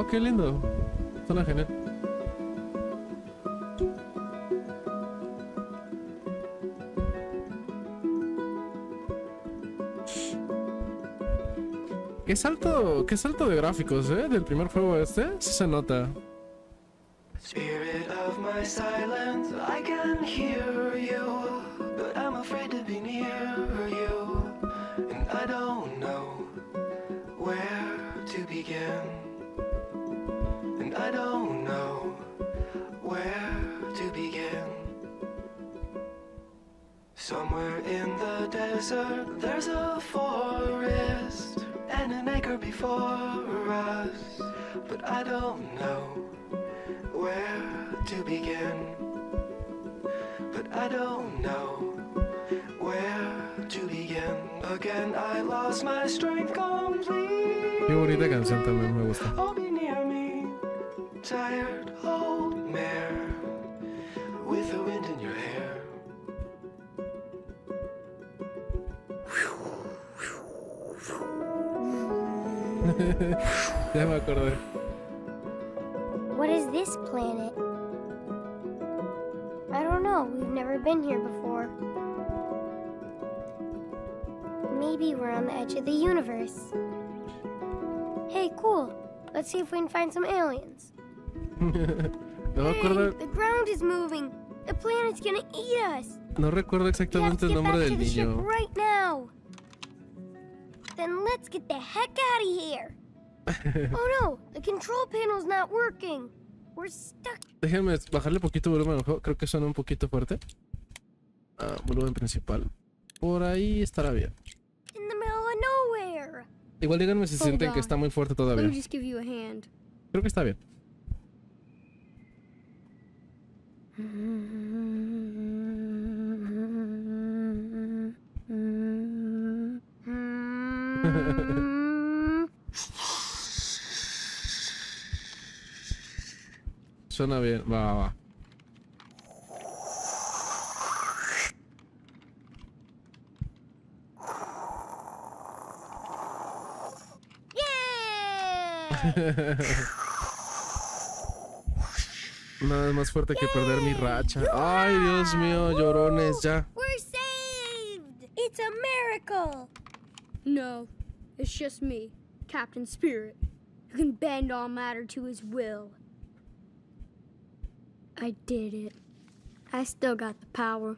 Oh, qué lindo. Suena genial. Qué salto, qué salto de gráficos, ¿eh? Del primer juego este, sí se nota. Desert, there's a forest and an acre before us, but I don't know where to begin. But I don't know where to begin. Again, I lost my strength completely. Qué bonita canción también me gusta. Oh, be near me, tired old ya me acordé. What is this planet? I don't know. We've never been here before. Maybe we're on the edge of the universe. Hey, cool. Let's see if we can find some aliens. No Hey, the ground is moving. The planet's gonna eat us. no recuerdo exactamente el nombre del to the ship niño. right now. Then let's get the heck out of here. oh no, the control panel's not working. We're stuck. Déjenme bajarle poquito volumen al juego. Creo que suena un poquito fuerte. Ah, volumen principal. Por ahí estará bien. in the middle of nowhere. Igual díganme si Hold sienten que on. está muy fuerte Let me todavía. just give you a hand. Creo que está bien. Suena bien. Va, va, va. Yeah! Nada es más fuerte que perder mi racha. Ay, Dios mío, llorones, ya. We're saved! It's a miracle! No, it's just me, Captain Spirit, who can bend all matter to his will. I did it. I still got the power.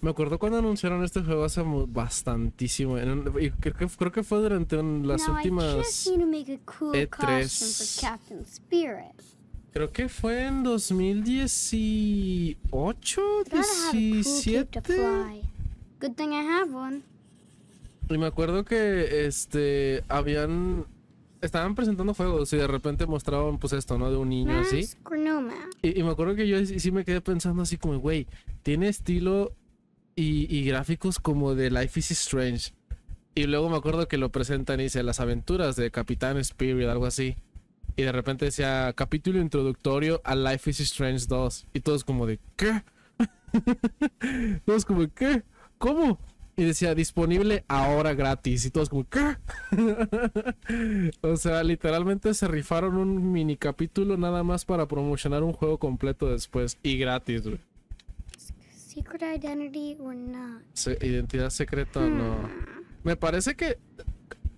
Me acuerdo cuando anunciaron este juego hace bastantísimo. en y creo, que, creo que fue durante un- las now últimas. cool E3. costume for Captain Spirit. Creo que fue en 2018, Gotta have a cool cape 17. to fly. Good thing I have one. Y me acuerdo que este habían estaban presentando juegos y de repente mostraban pues esto, ¿no? De un niño así. Mask? Y, y me acuerdo que yo sí sí me quedé pensando así como, güey, tiene estilo y, y gráficos como de Life is Strange. Y luego me acuerdo que lo presentan y dice las aventuras de Capitán Spirit, algo así. Y de repente decía capítulo introductorio a Life is Strange 2. Y todos como de, ¿qué? todos como, ¿qué? ¿Cómo? Y decía disponible ahora gratis. Y todos como, ¿qué? o sea, literalmente se rifaron un mini capítulo nada más para promocionar un juego completo después. Y gratis, güey. Secret identity or not? Se- identidad secreta no. Me parece que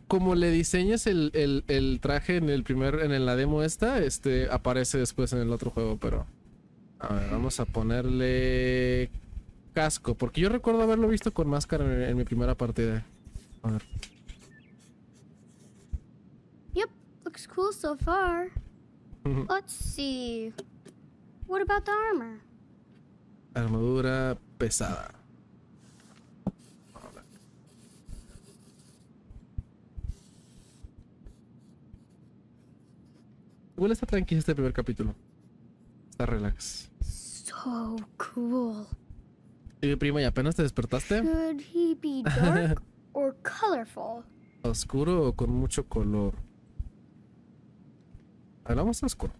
como le diseñas el, el- el traje en el primer, en la demo esta, este aparece después en el otro juego, pero. A ver, vamos a ponerle casco. Porque yo recuerdo haberlo visto con máscara en, en mi primera partida. A ver. Yep, looks cool so far. Let's see. What about the armor? Armadura pesada. Igual está tranquilo este primer capítulo. Está relax. So cool. Y mi prima, ¿y apenas te despertaste? Could he be dark or colorful? ¿Oscuro o con mucho color? A oscuro.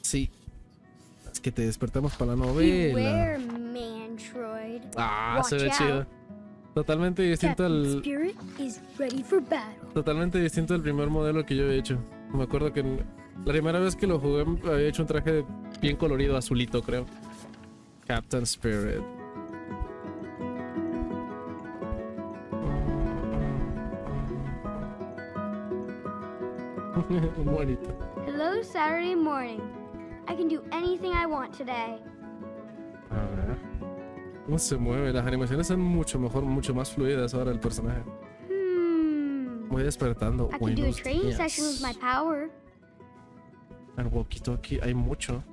Sí. Es que te despertamos para la novela. Beware. Ah, se ve Watch chido. Totalmente distinto Captain al. Totalmente distinto al primer modelo que yo había hecho. Me acuerdo que la primera vez que lo jugué había hecho un traje bien colorido, azulito, creo. Captain Spirit. Bonito. Hello, Saturday morning. I can do anything I want today. A ver. ¿Cómo se mueve? Las animaciones son mucho mejor, mucho más fluidas ahora el personaje. Hmm. Voy despertando. I could do a Buenos training session with días. my power. El walkie-talkie hay mucho.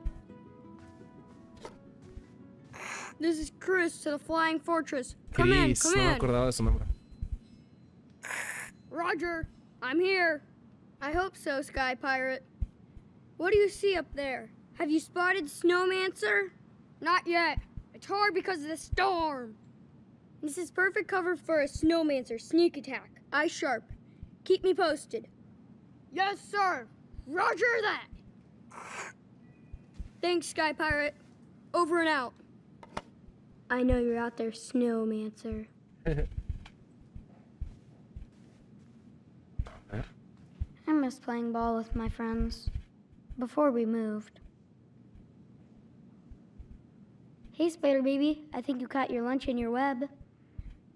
This is Chris to the Flying Fortress. Come in, Chris, come no me in. acordaba de su nombre. Roger, I'm here. I hope so, Sky Pirate. What do you see up there? Have you spotted Snowmancer? Not yet. It's hard because of the storm. This is perfect cover for a Snowmancer sneak attack. Eye sharp. Keep me posted. Yes, sir. Roger that. Thanks, Sky Pirate. Over and out. I know you're out there, Snowmancer. I miss playing ball with my friends before we moved. Hey, Spider Baby, I think you caught your lunch in your web.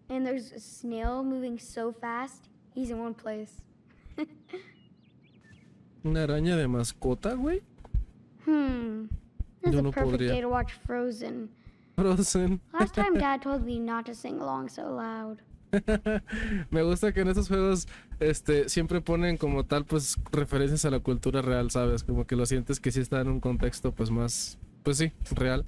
And there's a snail moving so fast, he's in one place. Una araña de mascota, güey. Hmm. This is Yo a no perfect podría. day to watch Frozen. Frozen. Last time Dad told me not to sing along so loud. Me gusta que en estos juegos este, siempre ponen como tal pues referencias a la cultura real, ¿sabes? Como que lo sientes que sí está en un contexto pues más, pues sí, real.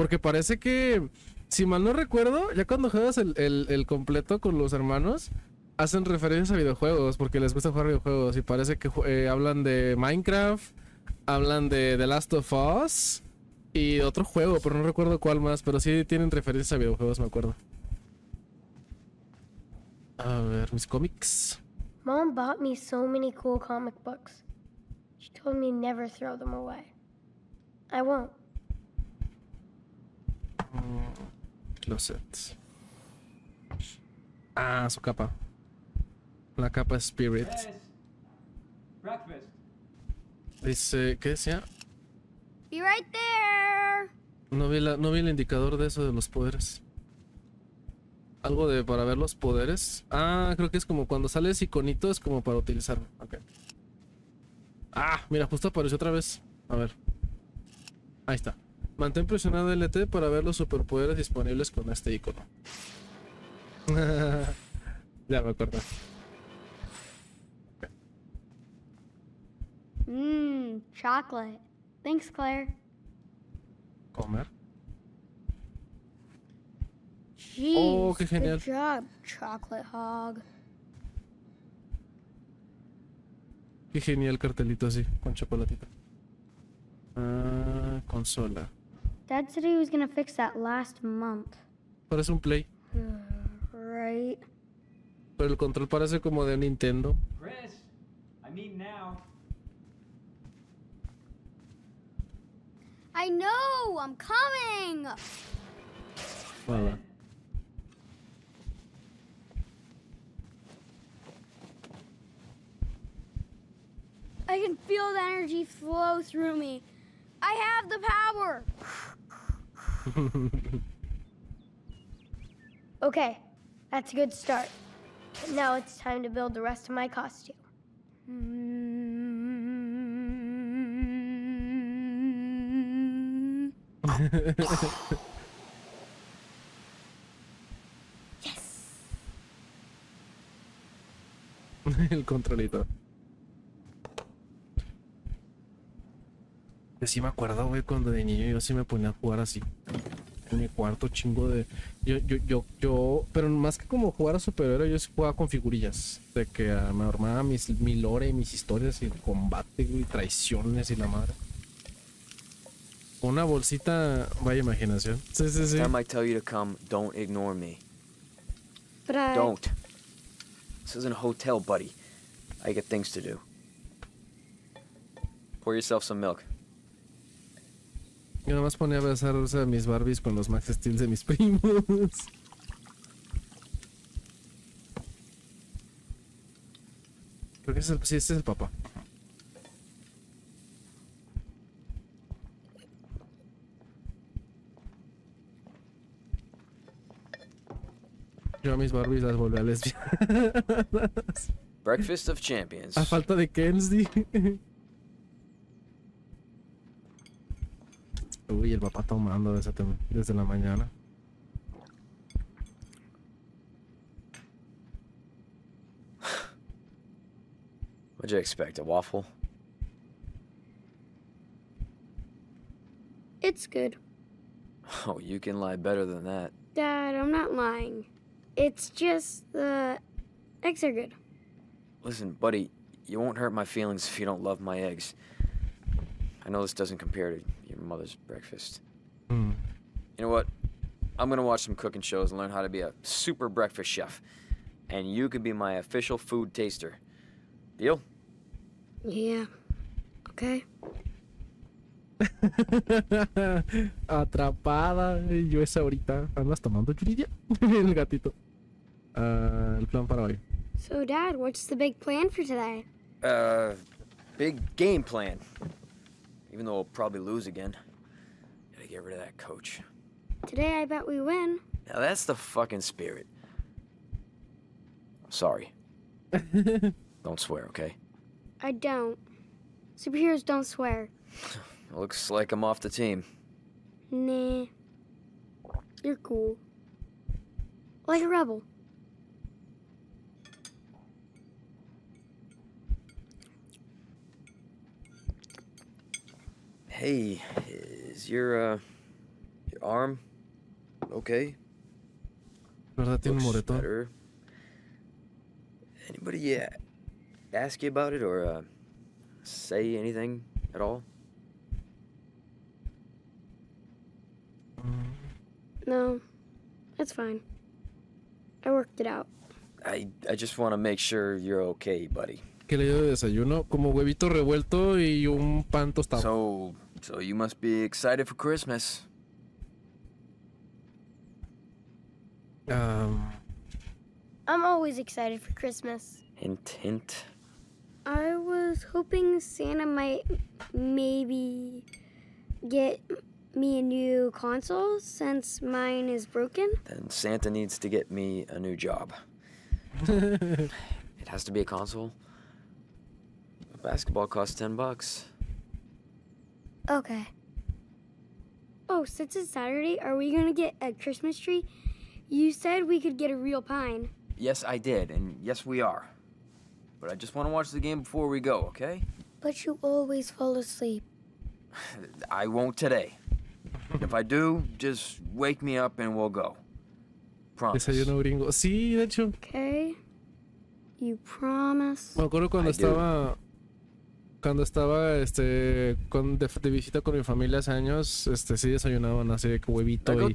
Porque parece que, si mal no recuerdo, ya cuando juegas el, el- completo con los hermanos, hacen referencias a videojuegos porque les gusta jugar videojuegos y parece que eh, hablan de Minecraft, hablan de The Last of Us y otro juego, pero no recuerdo cuál más, pero sí tienen referencias a videojuegos, me acuerdo. A ver, mis cómics. Mom bought me so many cool comic books. She told me never throw them away. I won't. Closet. Ah, su capa. La capa Spirit. Dice, ¿qué decía? Be right there. No vi, la, no vi el indicador de eso de los poderes. Algo de para ver los poderes. Ah, creo que es como cuando sale ese iconito, es como para utilizarlo. Ok. Ah, mira, justo apareció otra vez. A ver. Ahí está. Mantén presionado LT para ver los superpoderes disponibles con este icono. ya me acuerdo. Mmm, chocolate. Thanks, Claire. Comer. Jeez, Oh, qué genial. Good job, chocolate hog. Qué genial cartelito así, con chocolatito. Ah, consola. Dad said he was gonna fix that last month. Parece un Play. Right. Pero el control parece como de Nintendo. Chris, I mean now. I know, I'm coming. Nada. I can feel the energy flow through me. I have the power. Okay, that's a good start. But now it's time to build the rest of my costume. Mm. el controlito. Que sí me acuerdo, güey, cuando de niño yo sí me ponía a jugar así. En mi cuarto, chingo de. Yo, yo, yo, yo. Pero más que como jugar a superhéroe, yo sí jugaba con figurillas. De que me armaba mis, mi lore, mis historias y el combate, güey, traiciones y la madre. Una bolsita, vaya imaginación. Sí, sí, sí. Time I tell you to come, don't ignore me. But I Don't. This isn't a hotel, buddy. I get things to do. Pour yourself some milk. Yo nada más ponía a besarse a mis Barbies con los Max Steel de mis primos. Creo que es el, sí, este es el papá. Yo a mis Barbies las volví a lesbianas. Breakfast of champions. A falta de Kensdy. Uy, el papá tomando desde, desde la mañana. What'd you expect? A waffle? It's good. Oh, you can lie better than that. Dad, I'm not lying. It's just the eggs are good. Listen, buddy, you won't hurt my feelings if you don't love my eggs. I know this doesn't compare to your mother's breakfast. Hmm. You know what? I'm gonna watch some cooking shows and learn how to be a super breakfast chef. And you could be my official food taster. Deal? Yeah. Okay. Atrapada. Yo esa ahorita. ¿Andas tomando, Yuridia? el gatito. Ah, el plan para hoy. So, Dad, what's the big plan for today? Uh, big game plan. Even though we'll probably lose again. Gotta get rid of that coach. Today, I bet we win. Now that's the fucking spirit. I'm sorry. Don't swear, okay? I don't. Superheroes don't swear. Looks like I'm off the team. Nah. You're cool. Like a rebel. Hey, is your uh your arm okay? ¿Verdad? Tiene un Looks moretón. better. Anybody uh, ask you about it or uh, say anything at all? No. That's fine. I worked it out. I I just want to make sure you're okay, buddy. ¿Qué le dio de desayuno? Como huevito revuelto y un pan tostado. So so you must be excited for Christmas. Um, I'm always excited for Christmas. Hint hint. I was hoping Santa might maybe get me a new console since mine is broken. Then Santa needs to get me a new job. it has to be a console. A basketball costs 10 bucks. Okay. Oh, since it's Saturday, are we gonna get a Christmas tree? You said we could get a real pine. Yes, I did, and yes, we are. But I just want to watch the game before we go, okay? But you always fall asleep. I won't today. if I do, just wake me up and we'll go. Promise. desayuno gringo. Sí, de hecho. Okay. You promise? Me acuerdo cuando I do. Cuando estaba este con, de, de visita con mi familia hace años, este sí desayunaban así de huevito y,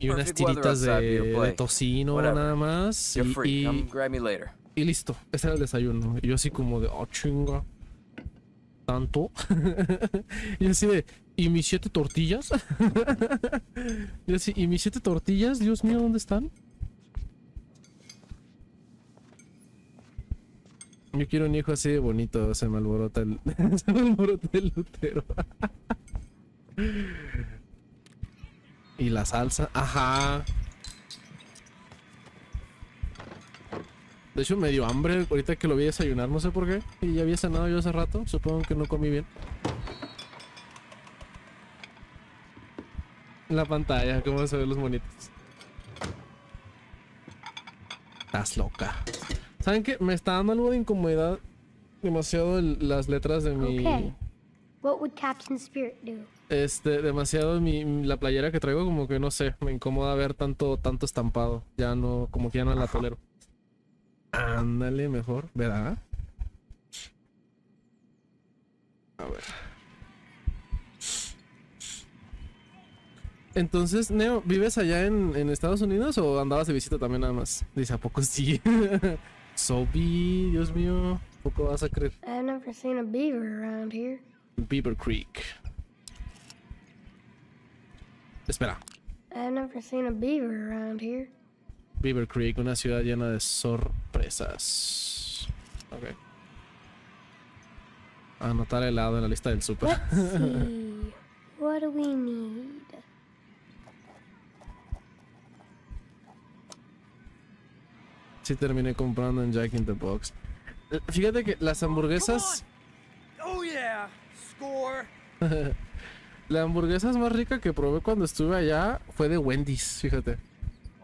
y- unas tiritas de, tocino Whatever. nada más. Y, y- Come grab me later. y listo. Ese era el desayuno. Y yo así como de, oh chinga. ¿Tanto? y así de, ¿y mis siete tortillas? y así, ¿y mis siete tortillas? Dios mío, ¿dónde están? Yo quiero un hijo así de bonito, se me alborota el, se me alborota el útero. y la salsa, ajá. De hecho me dio hambre ahorita que lo vi desayunar, no sé por qué. Y ya había cenado yo hace rato, supongo que no comí bien. La pantalla, cómo se ven los monitos. Estás loca. ¿Saben qué? Me está dando algo de incomodidad demasiado el- las letras de mi... Okay. What would Captain Spirit do? Este, demasiado mi, la playera que traigo, como que no sé, me incomoda ver tanto, tanto estampado. Ya no, como que ya no la tolero. Ándale, mejor, ¿verdad? A ver. Entonces, Neo, ¿vives allá en, en Estados Unidos o andabas de visita también nada más? Dice, ¿a poco sí? Sobi, Dios mío, ¿a poco vas a creer? I've never seen a beaver around here. Beaver Creek. Espera. I've never seen a beaver around here. Beaver Creek, una ciudad llena de sorpresas. Ok. Anotar helado en la lista del super. Let's see. what do we need? Sí terminé comprando en Jack in the Box. Eh, Fíjate que las hamburguesas... Oh yeah, score. La hamburguesa más rica que probé cuando estuve allá fue de Wendy's, fíjate.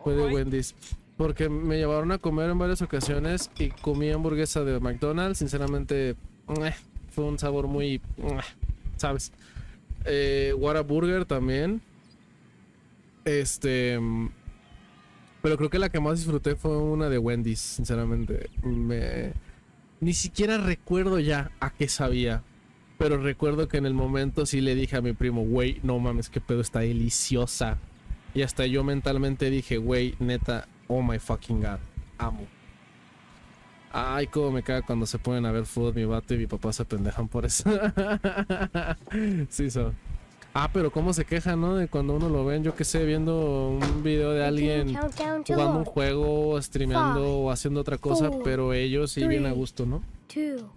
Fue de Wendy's. Porque me llevaron a comer en varias ocasiones y comí hamburguesa de McDonald's. Sinceramente, fue un sabor muy... ¿Sabes? Eh, Whataburger también. Este... Pero creo que la que más disfruté fue una de Wendy's, sinceramente. Me... Ni siquiera recuerdo ya a qué sabía. Pero recuerdo que en el momento sí le dije a mi primo, güey, no mames, qué pedo está deliciosa. Y hasta yo mentalmente dije, güey, neta, oh my fucking god, amo. Ay, cómo me caga cuando se ponen a ver fútbol mi vato y mi papá se pendejan por eso. sí, so. Ah, pero cómo se quejan, ¿no? De cuando uno lo ven, yo qué sé, viendo un video de alguien jugando un juego, streameando o haciendo otra cosa, four, pero ellos sí bien a three. gusto, ¿no? Two,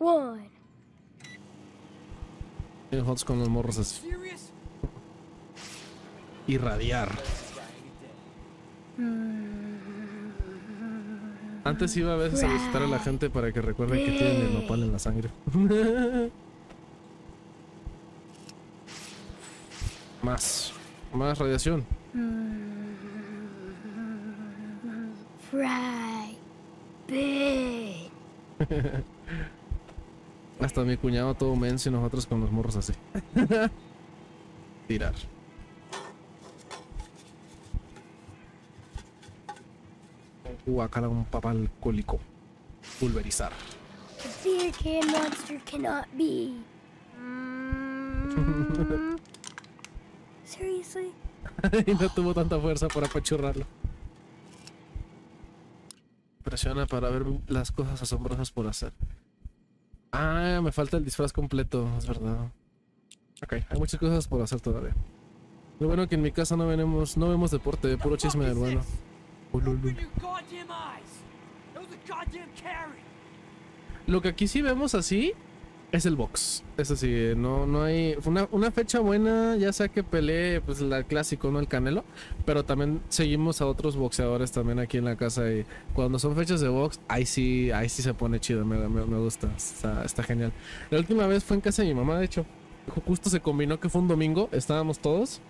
one. Bien hots con los morros así. Irradiar. Antes iba a veces a visitar a la gente para que recuerden que tienen el nopal en la sangre. más. Más radiación. Fry. Big. Hasta mi cuñado todo menso y nosotros con los morros así. Tirar. Guacala un papá alcohólico. Pulverizar. The beer can monster cannot be. Seriously? y no tuvo tanta fuerza para apachurrarlo. Presiona para ver las cosas asombrosas por hacer. Ah, me falta el disfraz completo, es verdad. Ok, hay muchas cosas por hacer todavía. Lo bueno que en mi casa no vemos, no vemos deporte, puro chisme del bueno. Carrot. Lo que aquí sí vemos así es el box. Eso sí, no, no hay. Una, una fecha buena, ya sea que pelee, pues el clásico, ¿no? El Canelo. Pero también seguimos a otros boxeadores también aquí en la casa. Y cuando son fechas de box, ahí sí, ahí sí se pone chido. Me, me- me gusta. Está, está genial. La última vez fue en casa de mi mamá, de hecho. Justo se combinó que fue un domingo, estábamos todos.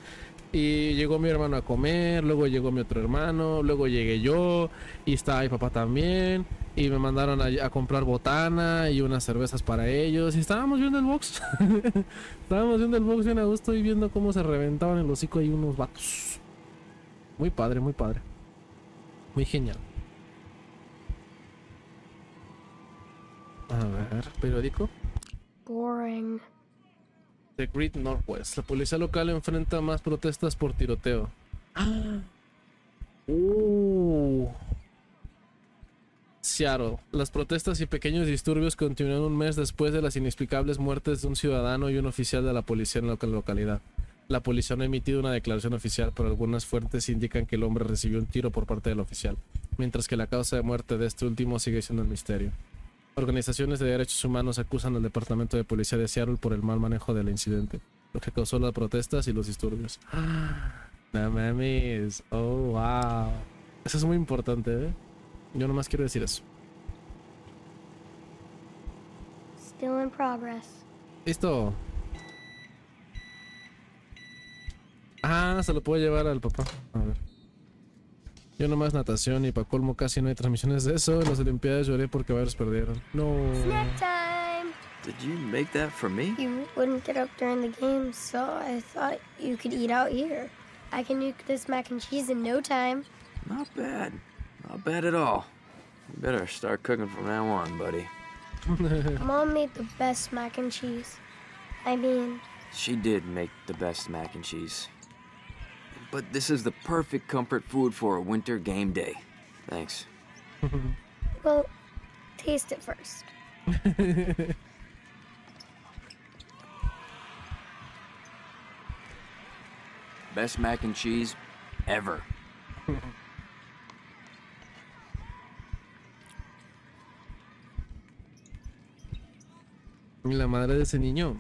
Y llegó mi hermano a comer, luego llegó mi otro hermano, luego llegué yo, y estaba mi papá también. Y me mandaron a, a comprar botana y unas cervezas para ellos. Y estábamos viendo el box. estábamos viendo el box bien a gusto y viendo cómo se reventaban el hocico ahí unos vatos. Muy padre, muy padre. Muy genial. A ver, periódico. Boring. The Great Northwest. La policía local enfrenta más protestas por tiroteo. Uh. Seattle. Las protestas y pequeños disturbios continuaron un mes después de las inexplicables muertes de un ciudadano y un oficial de la policía en la local- localidad. La policía no ha emitido una declaración oficial, pero algunas fuentes indican que el hombre recibió un tiro por parte del oficial, mientras que la causa de muerte de este último sigue siendo un misterio. Organizaciones de derechos humanos acusan al Departamento de Policía de Seattle por el mal manejo del incidente, lo que causó las protestas y los disturbios. No mames. Oh, wow. Eso es muy importante, ¿eh? Yo nomás quiero decir eso. Still in progress. Listo. Ah, se lo puedo llevar al papá. A ver. Yo nomás natación y para colmo casi no hay transmisiones de eso. En las Olimpiadas lloré porque varios perdieron. No. Snack time! Did you make that for me? You wouldn't get up during the game, so I thought you could eat out here. I can nuke this mac and cheese in no time. Not bad. Not bad at all. You better start cooking from now on, buddy. Mom made the best mac and cheese. I mean, She did make the best mac and cheese. But this is the perfect comfort food for a winter game day. Thanks. well, taste it first. Best mac and cheese ever. la madre de ese niño.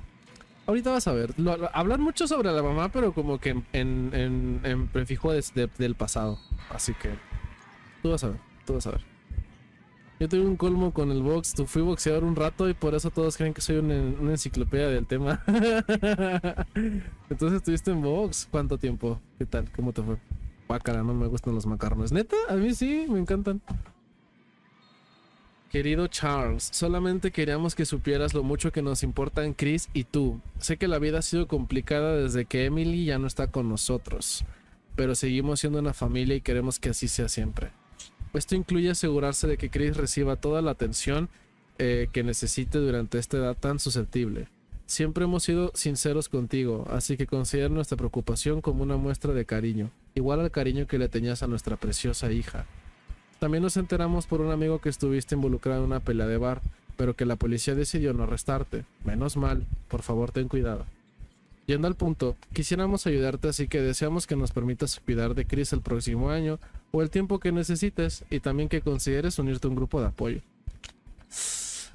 Ahorita vas a ver. Lo- hablan mucho sobre la mamá, pero como que en, en, prefijo de- del pasado. Así que. Tú vas a ver. Tú vas a ver. Yo tuve un colmo con el box. Tú fui boxeador un rato y por eso todos creen que soy una, enciclopedia del tema. Entonces estuviste en box. ¿Cuánto tiempo? ¿Qué tal? ¿Cómo te fue? Guácala, no me gustan los macarrones. Neta, a mí sí, me encantan. Querido Charles, solamente queríamos que supieras lo mucho que nos importan Chris y tú. Sé que la vida ha sido complicada desde que Emily ya no está con nosotros, pero seguimos siendo una familia y queremos que así sea siempre. Esto incluye asegurarse de que Chris reciba toda la atención eh, que necesite durante esta edad tan susceptible. Siempre hemos sido sinceros contigo, así que considera nuestra preocupación como una muestra de cariño, igual al cariño que le tenías a nuestra preciosa hija. También nos enteramos por un amigo que estuviste involucrado en una pelea de bar, pero que la policía decidió no arrestarte. Menos mal, por favor ten cuidado. Yendo al punto, quisiéramos ayudarte así que deseamos que nos permitas cuidar de Chris el próximo año o el tiempo que necesites y también que consideres unirte a un grupo de apoyo.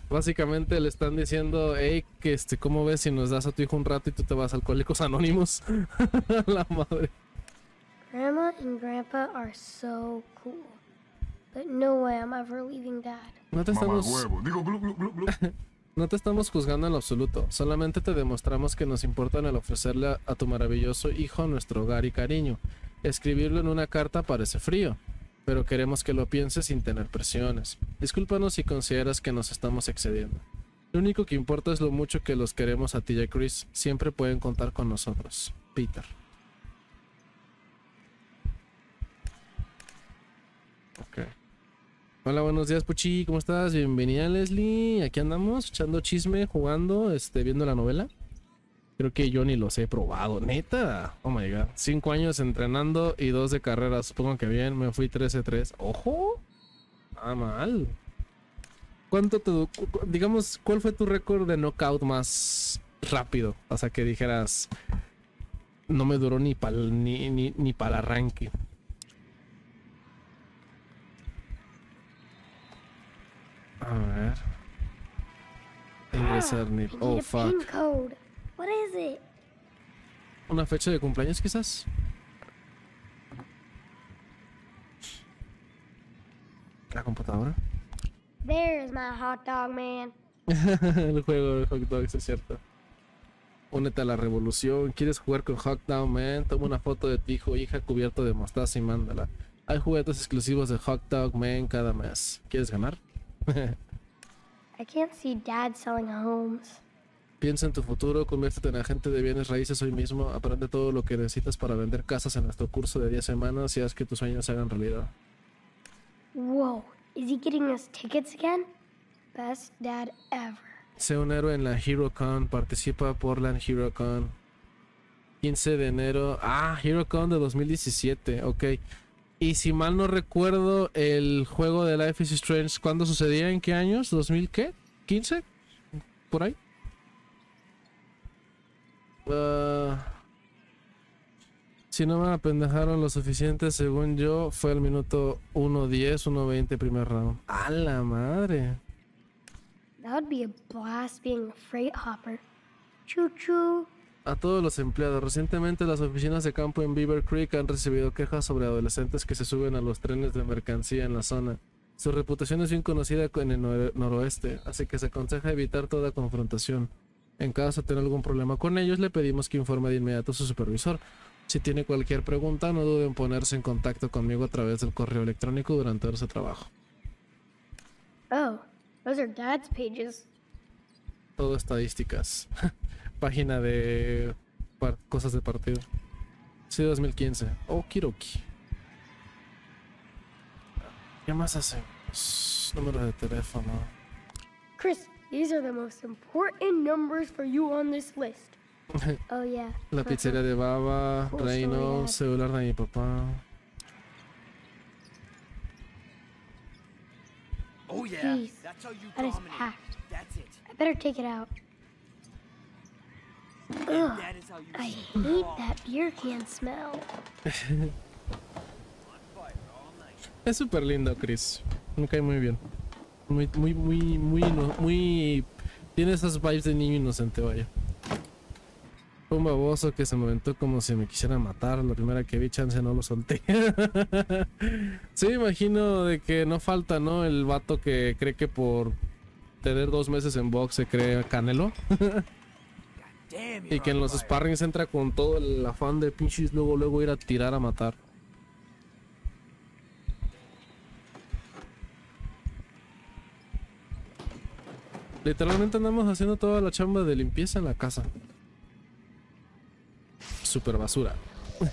Básicamente le están diciendo, hey, que este, ¿cómo ves si nos das a tu hijo un rato y tú te vas a Alcohólicos Anónimos? la madre. Grandma and Grandpa are so cool. But no way I'm ever leaving Dad. No te estamos... huevo. Digo, glu, glu, glu, glu. No te estamos juzgando en lo absoluto, solamente te demostramos que nos importa en el ofrecerle a, a tu maravilloso hijo nuestro hogar y cariño. Escribirlo en una carta parece frío, pero queremos que lo pienses sin tener presiones. Discúlpanos si consideras que nos estamos excediendo. Lo único que importa es lo mucho que los queremos a ti y a Chris. Siempre pueden contar con nosotros. Peter. Ok. Hola, buenos días, Puchi. ¿Cómo estás? Bienvenida, Leslie. Aquí andamos, echando chisme, jugando, este, viendo la novela. Creo que yo ni los he probado. Neta. Oh my god. Cinco años entrenando y dos de carrera. Supongo que bien. Me fui 13-3. ¡Ojo! Ah, mal. ¿Cuánto te... Digamos, ¿cuál fue tu récord de knockout más rápido? O sea, que dijeras... No me duró ni para ni, ni, ni arranque. A ver. Ingresar ni... I need Oh, fuck. pin code. What is it? ¿Una fecha de cumpleaños quizás? ¿La computadora? There's my hot dog man. el juego de Hot Dogs, es cierto. Únete a la revolución. ¿Quieres jugar con Hot Dog Man? Toma una foto de tu hijo o hija cubierto de mostaza y mándala. Hay juguetes exclusivos de Hot Dog Man cada mes. ¿Quieres ganar? I can't see Dad selling homes. Piensa en tu futuro, conviértete en agente de bienes raíces hoy mismo, aprende todo lo que necesitas para vender casas en nuestro curso de 10 semanas y haz que tus sueños se hagan realidad. Whoa, is he getting us tickets again? Best dad ever. Sé un héroe en la HeroCon, participa por la HeroCon. 15 de enero. Ah, HeroCon de 2017, ok. Y si mal no recuerdo, el juego de Life is Strange, ¿cuándo sucedía? ¿En qué años? ¿2000 qué? ¿15? ¿Por ahí? Ah, si no me apendejaron lo suficiente, según yo, fue el minuto 1.10, 1.20 primer round. ¡A la madre! That would be a blast being a freight hopper. Choo. A todos los empleados, recientemente las oficinas de campo en Beaver Creek han recibido quejas sobre adolescentes que se suben a los trenes de mercancía en la zona. Su reputación es bien conocida en el nor- noroeste, así que se aconseja evitar toda confrontación. En caso de tener algún problema con ellos, le pedimos que informe de inmediato a su supervisor. Si tiene cualquier pregunta, no dude en ponerse en contacto conmigo a través del correo electrónico durante ese trabajo. Oh, those are Dad's pages. Todo estadísticas. Página de par- cosas de partido. Sí, 2015. Okidoki. ¿Qué más hacemos? Número de teléfono. Chris, these are the most important numbers for you on this list. Oh, yeah. La pizzería de Baba, Cool Reino, celular de mi papá. Oh yeah, Jeez, that's how you that is packed. That's it. I better take it out. Ugh, I hate that beer can smell. Es súper lindo, Chris. Me cae muy bien. Muy, muy, muy, muy, muy... Tiene esas vibes de niño inocente, vaya. Fue un baboso que se me aventó como si me quisiera matar. La primera que vi chance no lo solté. sí, imagino de que no falta, ¿no? El vato que cree que por tener dos meses en box se cree Canelo. Y que en los sparrings entra con todo el afán de pinches luego, luego ir a tirar a matar. Literalmente andamos haciendo toda la chamba de limpieza en la casa. Super basura.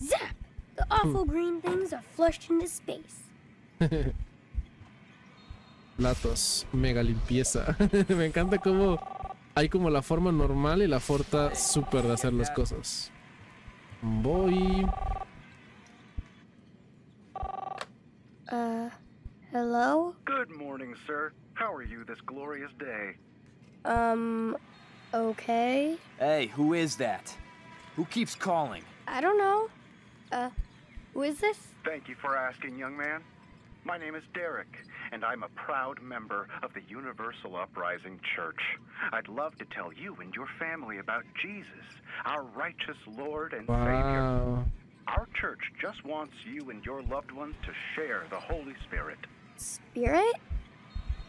Zap! The awful green things are flushed into space. Platos, mega limpieza. Me encanta cómo hay como la forma normal y la forma super de hacer las cosas. Voy. Uh, hello? Good morning, sir. How are you this glorious day? Um, okay. Hey, who is that? Who keeps calling? I don't know. Uh, who is this? Thank you for asking, young man. My name is Derek, and I'm a proud member of the Universal Uprising Church. I'd love to tell you and your family about Jesus, our righteous Lord and Savior. Wow. Our church just wants you and your loved ones to share the Holy Spirit. Spirit?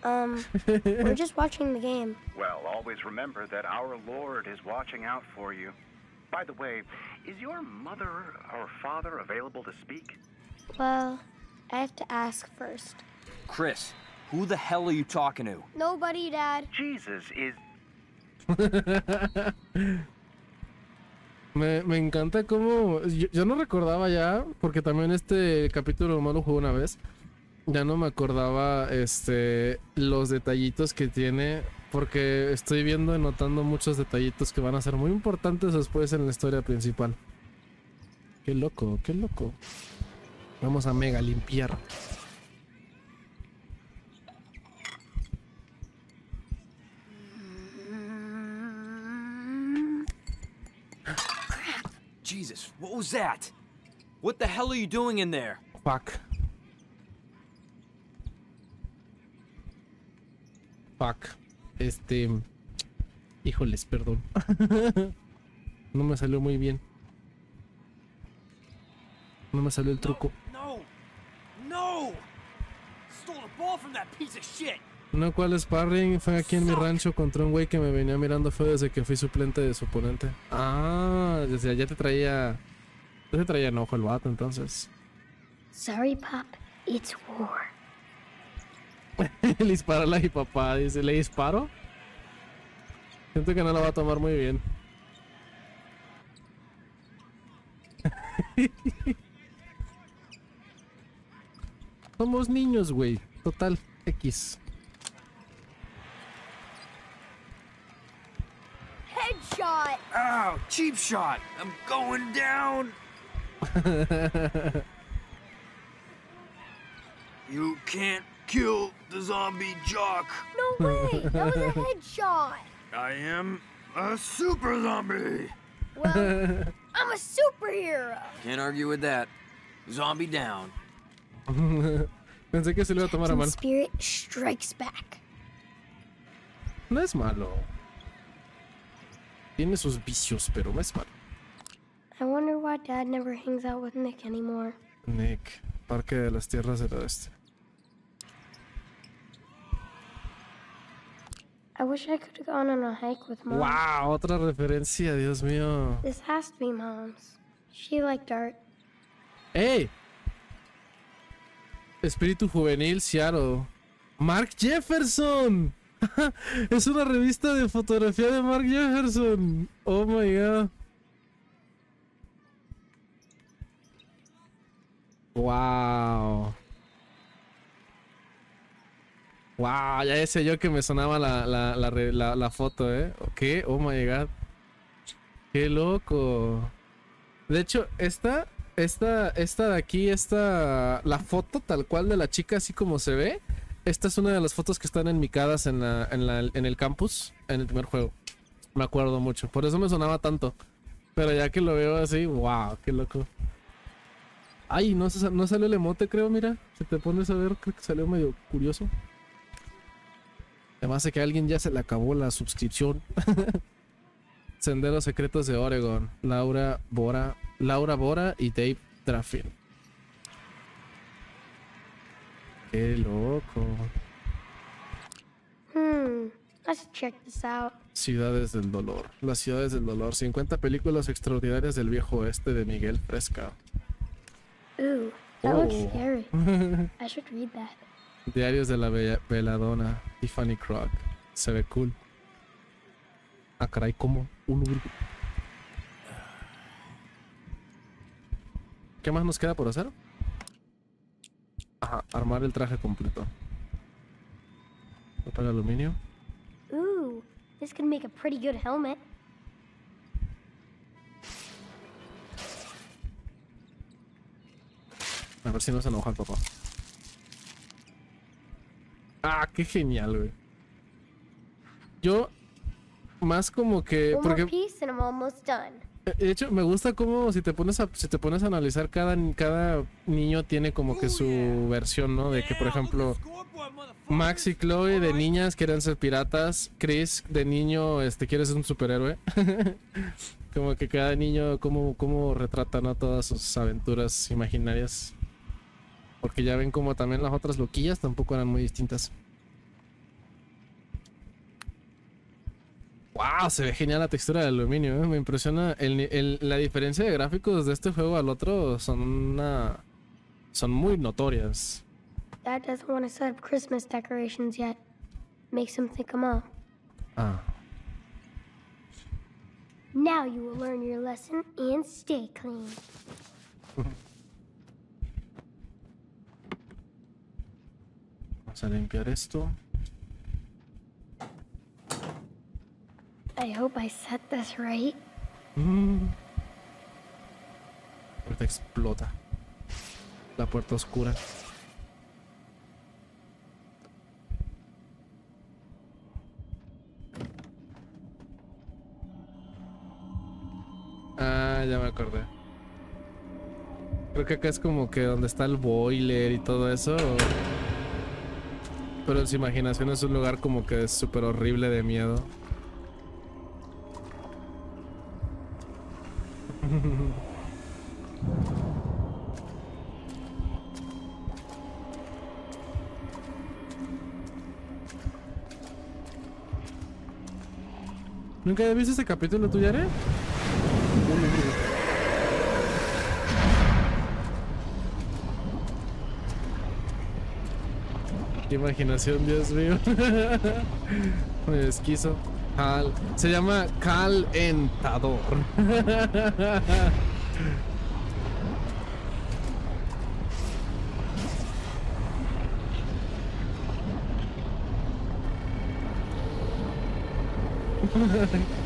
Um, we're just watching the game. Well, always remember that our Lord is watching out for you. By the way, is your mother or father available to speak? Well, I have to ask first. Chris, who the hell are you talking to? Nobody, Dad. Jesus is Me, me encanta cómo. Yo, yo no recordaba ya, porque también este capítulo lo jugué una vez. Ya no me acordaba este los detallitos que tiene. Porque estoy viendo y notando muchos detallitos que van a ser muy importantes después en la historia principal. Qué loco, qué loco. Vamos a mega limpiar. Jesus, what was that? What the hell are you doing in there? Fuck. Fuck. Este. Híjoles, perdón. no me salió muy bien. No me salió el truco. No, ¿cuál sparring? Fue aquí en mi rancho contra un güey que me venía mirando feo desde que fui suplente de su oponente. Ah, desde allá te traía. Ya te traía enojo el vato entonces. Sorry, Pop. It's war. Le dispara a la papá, dice, ¿le disparo? Siento que no la va a tomar muy bien. Somos niños, güey. Total, X. Headshot! Oh, cheap shot! I'm going down! You can't kill the zombie jock. No way! That was a headshot! I am a super zombie. Well, I'm a superhero! Can't argue with that. Zombie down. Pensé que se le iba a tomar a mal. Spirit strikes back. No es malo. Tiene sus vicios, pero no es malo. I wonder why Dad never hangs out with Nick anymore. Nick, Parque de las Tierras del Oeste. I wish I could have gone on a hike with Mom. ¡Wow! Otra referencia, Dios mío. This has to be Mom's. She liked art. ¡Ey! Espíritu Juvenil Seattle. ¡Mark Jefferson! es una revista de fotografía de Mark Jefferson. Oh my god. Wow. Wow, ya decía yo que me sonaba la, la, la, la- foto, ¿eh? ¿Qué? Oh my god. Qué loco. De hecho, esta, esta, esta de aquí, esta, la foto tal cual de la chica así como se ve, esta es una de las fotos que están enmicadas en, la, en, la, en el campus, en el primer juego. Me acuerdo mucho. Por eso me sonaba tanto. Pero ya que lo veo así, wow, qué loco. Ay, no, no salió el emote, creo, mira. Si te pones a ver, creo que salió medio curioso. Además de que a alguien ya se le acabó la suscripción. Senderos Secretos de Oregon. Laura Bora. Laura Bora y Dave Traffin. Qué loco. Hmm, should check this out. Ciudades del Dolor. Las Ciudades del Dolor. 50 películas extraordinarias del viejo oeste de Miguel Fresca. Ooh, that looks Oh. scary. I should read that. Diarios de la Veladona. Tiffany Crock. Se ve cool. Ah, caray, ¿cómo? Grupo. ¿Qué más nos queda por hacer? Ajá, armar el traje completo. Papel aluminio. Ooh, this could make a pretty good helmet. A ver si no se enoja el papá. Ah, qué genial, güey. Yo, más como que. One Porque, more piece and I'm almost done. de hecho, me gusta como si te pones a, si te pones a analizar, cada, cada niño tiene como que su versión, ¿no? De que, por ejemplo, Max y Chloe de niñas quieren ser piratas. Chris de niño este, quiere ser un superhéroe. como que cada niño, cómo, cómo retrata ¿no? todas sus aventuras imaginarias. Porque ya ven como también las otras loquillas tampoco eran muy distintas. ¡Wow! Se ve genial la textura del aluminio, ¿eh? Me impresiona. el el- la diferencia de gráficos de este juego al otro son una. Son muy notorias. Dad doesn't want to set up Christmas decorations yet. Makes him think I'm all. Ah. Now you will learn your lesson and stay clean. Vamos a limpiar esto. I hope I set this right. Mm. Ahorita explota. La puerta oscura. Ah, ya me acordé. Creo que acá es como que donde está el boiler y todo eso. Pero en su imaginación es un lugar como que súper horrible de miedo. ¿Nunca habías visto ese capítulo tú, Yare? Imaginación, Dios mío. Me desquizo. Se llama calentador.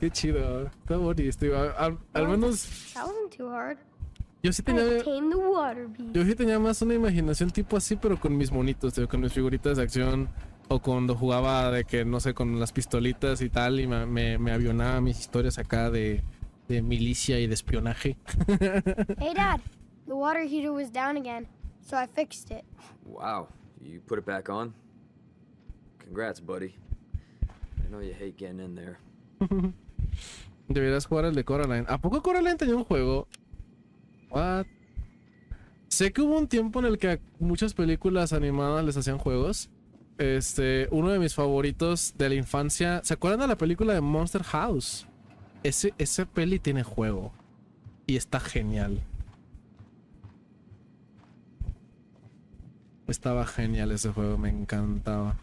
Qué chido. Está bonito. Al, al- menos too hard. yo sí tenía. Yo sí tenía más una imaginación tipo así, pero con mis monitos, tío, con mis figuritas de acción. O cuando jugaba de que, no sé, con las pistolitas y tal, y me, me, me avionaba mis historias acá de, de milicia y de espionaje. Hey, Dad. The water heater was down again, so I fixed it. Wow, you put it back on? Congrats, buddy. I know you hate getting in there. Deberías jugar el de Coraline. ¿A poco Coraline tenía un juego? What? Sé que hubo un tiempo en el que muchas películas animadas les hacían juegos. Este, uno de mis favoritos de la infancia. ¿Se acuerdan de la película de Monster House? Ese, ese peli tiene juego. Y está genial. Estaba genial ese juego, me encantaba.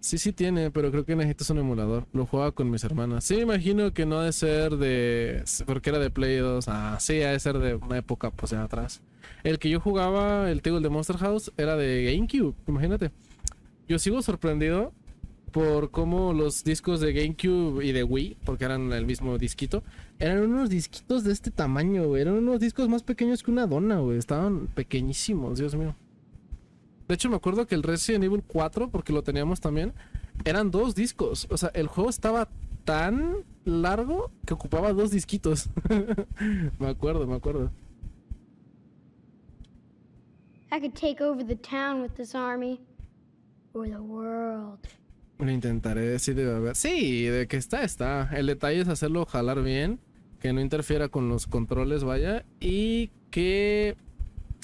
Sí, sí tiene, pero creo que necesitas un emulador. Lo jugaba con mis hermanas. Sí, me imagino que no ha de ser de... Porque era de Play 2. Ah, sí, ha de ser de una época, pues, de atrás. El que yo jugaba, el Table de Monster House, era de GameCube, imagínate. Yo sigo sorprendido por cómo los discos de GameCube y de Wii, porque eran el mismo disquito, eran unos disquitos de este tamaño. Eran unos discos más pequeños que una dona, güey. Estaban pequeñísimos, Dios mío. De hecho, me acuerdo que el Resident Evil 4, porque lo teníamos también, eran dos discos. O sea, el juego estaba tan largo que ocupaba dos disquitos. me acuerdo, me acuerdo. I could take over the town with this army. Or the world. Lo intentaré, sí debe haber. Sí, de que está, está. El detalle es hacerlo jalar bien, que no interfiera con los controles, vaya, y que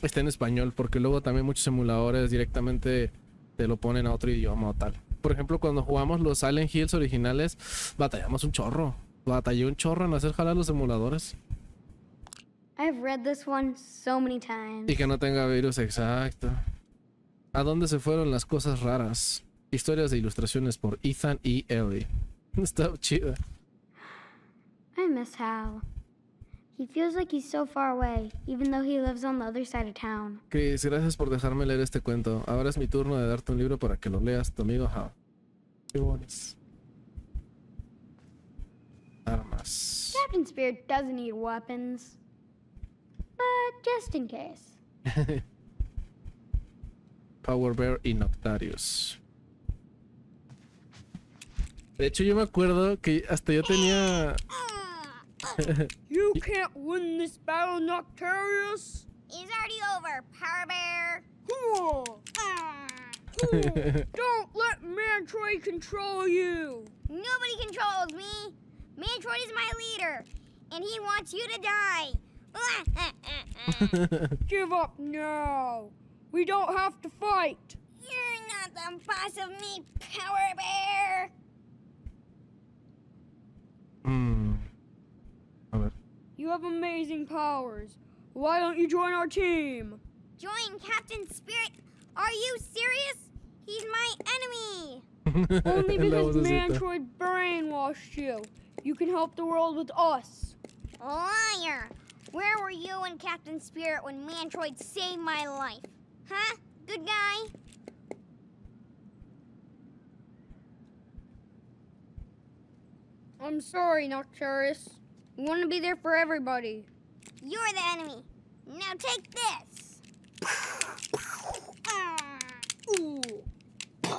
esté en español, porque luego también muchos emuladores directamente te lo ponen a otro idioma o tal. Por ejemplo, cuando jugamos los Silent Hills originales, batallamos un chorro. Batallé un chorro en hacer jalar los emuladores. I've read this one so many times. Y que no tenga virus, exacto. ¿A dónde se fueron las cosas raras? Historias de ilustraciones por Ethan y Ellie. Está chida. I miss Hal. He feels like he's so far away, even though he lives on the other side of town. Chris, gracias por dejarme leer este cuento. Ahora es mi turno de darte un libro para que lo leas, tu amigo Hal. Qué bonis. Armas. Captain Spirit doesn't need weapons. But just in case. Power Bear y Noctarius. De hecho, yo me acuerdo que hasta yo tenía. You can't win this battle, Noctarius! It's already over, Power Bear. Don't let Mantroid control you! Nobody controls me. Mantroid is my leader, and he wants you to die. Give up now! We don't have to fight! You're not the boss of me, Power Bear. Mm. A ver. You have amazing powers. Why don't you join our team? Join Captain Spirit. Are you serious? He's my enemy. Only because vocecita. Mantroid brainwashed you. You can help the world with us. Liar. Where were you and Captain Spirit when Mantroid saved my life? Huh? Good guy? I'm sorry, Noctarius. We want to be there for everybody. You're the enemy. Now take this. Ooh.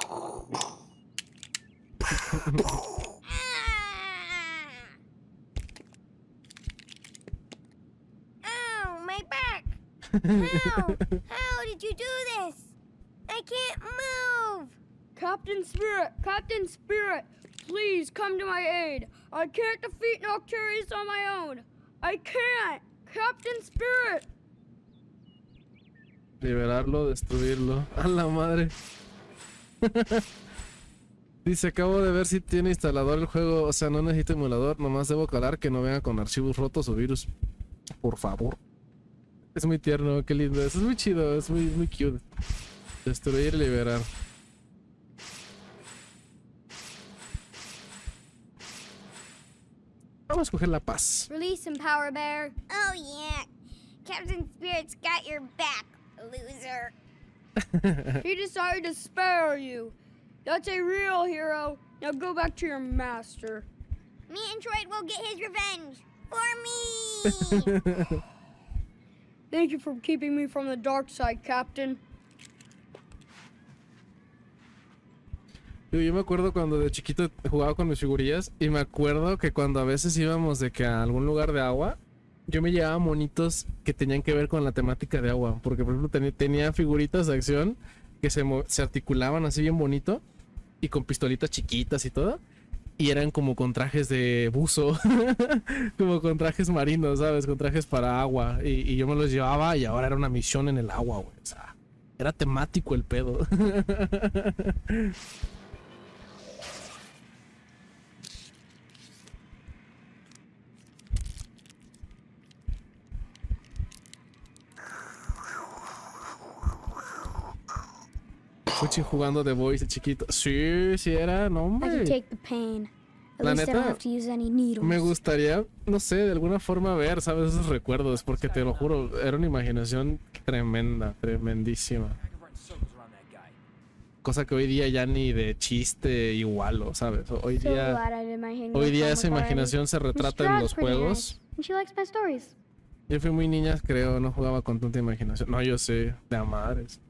Ow, my back. How? How did you do this? I can't move. Captain Spirit, Captain Spirit, please come to my aid. I can't defeat Noctarius on my own. I can't. Captain Spirit. Liberarlo, destruirlo. A la madre. Dice, acabo de ver si tiene instalador el juego. O sea, no necesito emulador. Nomás debo calar que no venga con archivos rotos o virus. Por favor. Es muy tierno, qué lindo. Es muy chido, es muy, muy cute. Destruir y liberar. Vamos a escoger la paz. Release him, Power Bear. Oh, yeah. Captain Spirit's got your back, loser. He decided to spare you. That's a real hero. Now go back to your master. Me and Troy will get his revenge for me. Thank you for keeping me from the dark side, Captain. Yo me acuerdo cuando de chiquito jugaba con mis figurillas y me acuerdo que cuando a veces íbamos de que a algún lugar de agua, yo me llevaba monitos que tenían que ver con la temática de agua. Porque, por ejemplo, tenía figuritas de acción que se, se articulaban así bien bonito y con pistolitas chiquitas y todo. Y eran como con trajes de buzo, como con trajes marinos, ¿sabes? Con trajes para agua. Y, y yo me los llevaba y ahora era una misión en el agua, güey. O sea, era temático el pedo. Puchi jugando The Voice de chiquito. Sí, sí era, no hombre. take the pain. At La neta. Me gustaría, no sé, de alguna forma ver, ¿sabes? Esos recuerdos, porque te lo juro, era una imaginación tremenda, tremendísima. Cosa que hoy día ya ni de chiste igualo, ¿sabes? Hoy día, hoy día esa imaginación se retrata en los juegos. Yo fui muy niña, creo, no jugaba con tanta imaginación. No, yo sé, de a madres.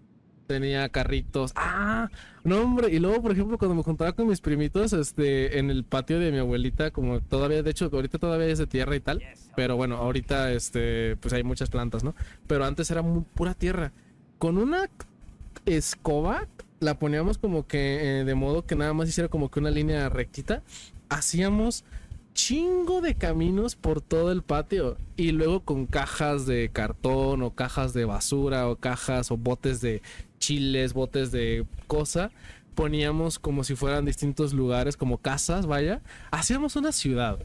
Tenía carritos. ¡Ah! No, hombre. Y luego, por ejemplo, cuando me juntaba con mis primitos, este, en el patio de mi abuelita, como todavía, de hecho, ahorita todavía es de tierra y tal. Pero bueno, ahorita, este, pues hay muchas plantas, ¿no? Pero antes era muy pura tierra. Con una escoba, la poníamos como que eh, de modo que nada más hiciera como que una línea rectita. Hacíamos chingo de caminos por todo el patio y luego con cajas de cartón o cajas de basura o cajas o botes de chiles, botes de cosa, poníamos como si fueran distintos lugares, como casas, vaya, hacíamos una ciudad.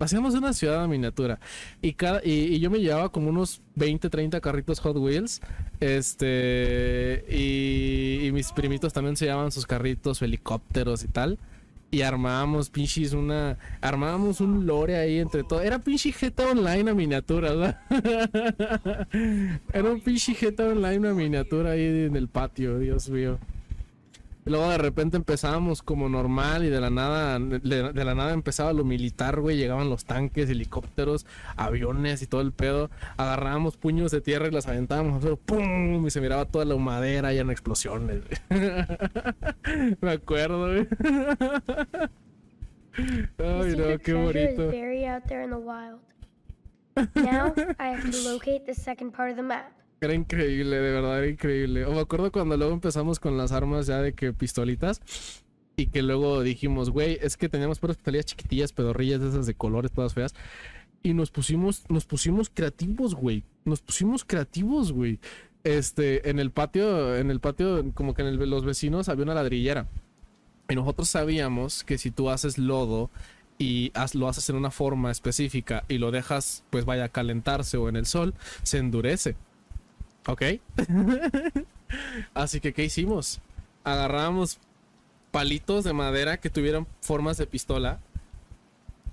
Hacíamos una ciudad a miniatura y, cada, y, yo me llevaba como unos 20, 30 carritos Hot Wheels. Este, y, y mis primitos también se llevaban sus carritos helicópteros y tal y armábamos pinches una armábamos un lore ahí entre todo era pinche GTA online a miniatura ¿verdad? era un pinche GTA online a miniatura ahí en el patio Dios mío y luego de repente empezábamos como normal y de la nada de, de la nada empezaba lo militar güey llegaban los tanques helicópteros aviones y todo el pedo agarrábamos puños de tierra y las aventábamos pero pum y se miraba toda la madera y eran explosiones güey. me acuerdo güey Ay, no, qué bonito. Now I have to locate the second part of the map. Era increíble, de verdad era increíble. O me acuerdo cuando luego empezamos con las armas ya de que pistolitas. Y que luego dijimos, güey, es que teníamos puras pistolitas chiquitillas, pedorrillas de esas de colores todas feas. Y nos pusimos, nos pusimos creativos, güey. Nos pusimos creativos, güey. Este, en el patio, en el patio, como que en el- los vecinos había una ladrillera. Y nosotros sabíamos que si tú haces lodo y haz- lo haces en una forma específica y lo dejas, pues vaya a calentarse o en el sol, se endurece. ¿Ok? Así que, ¿qué hicimos? Agarramos palitos de madera que tuvieran formas de pistola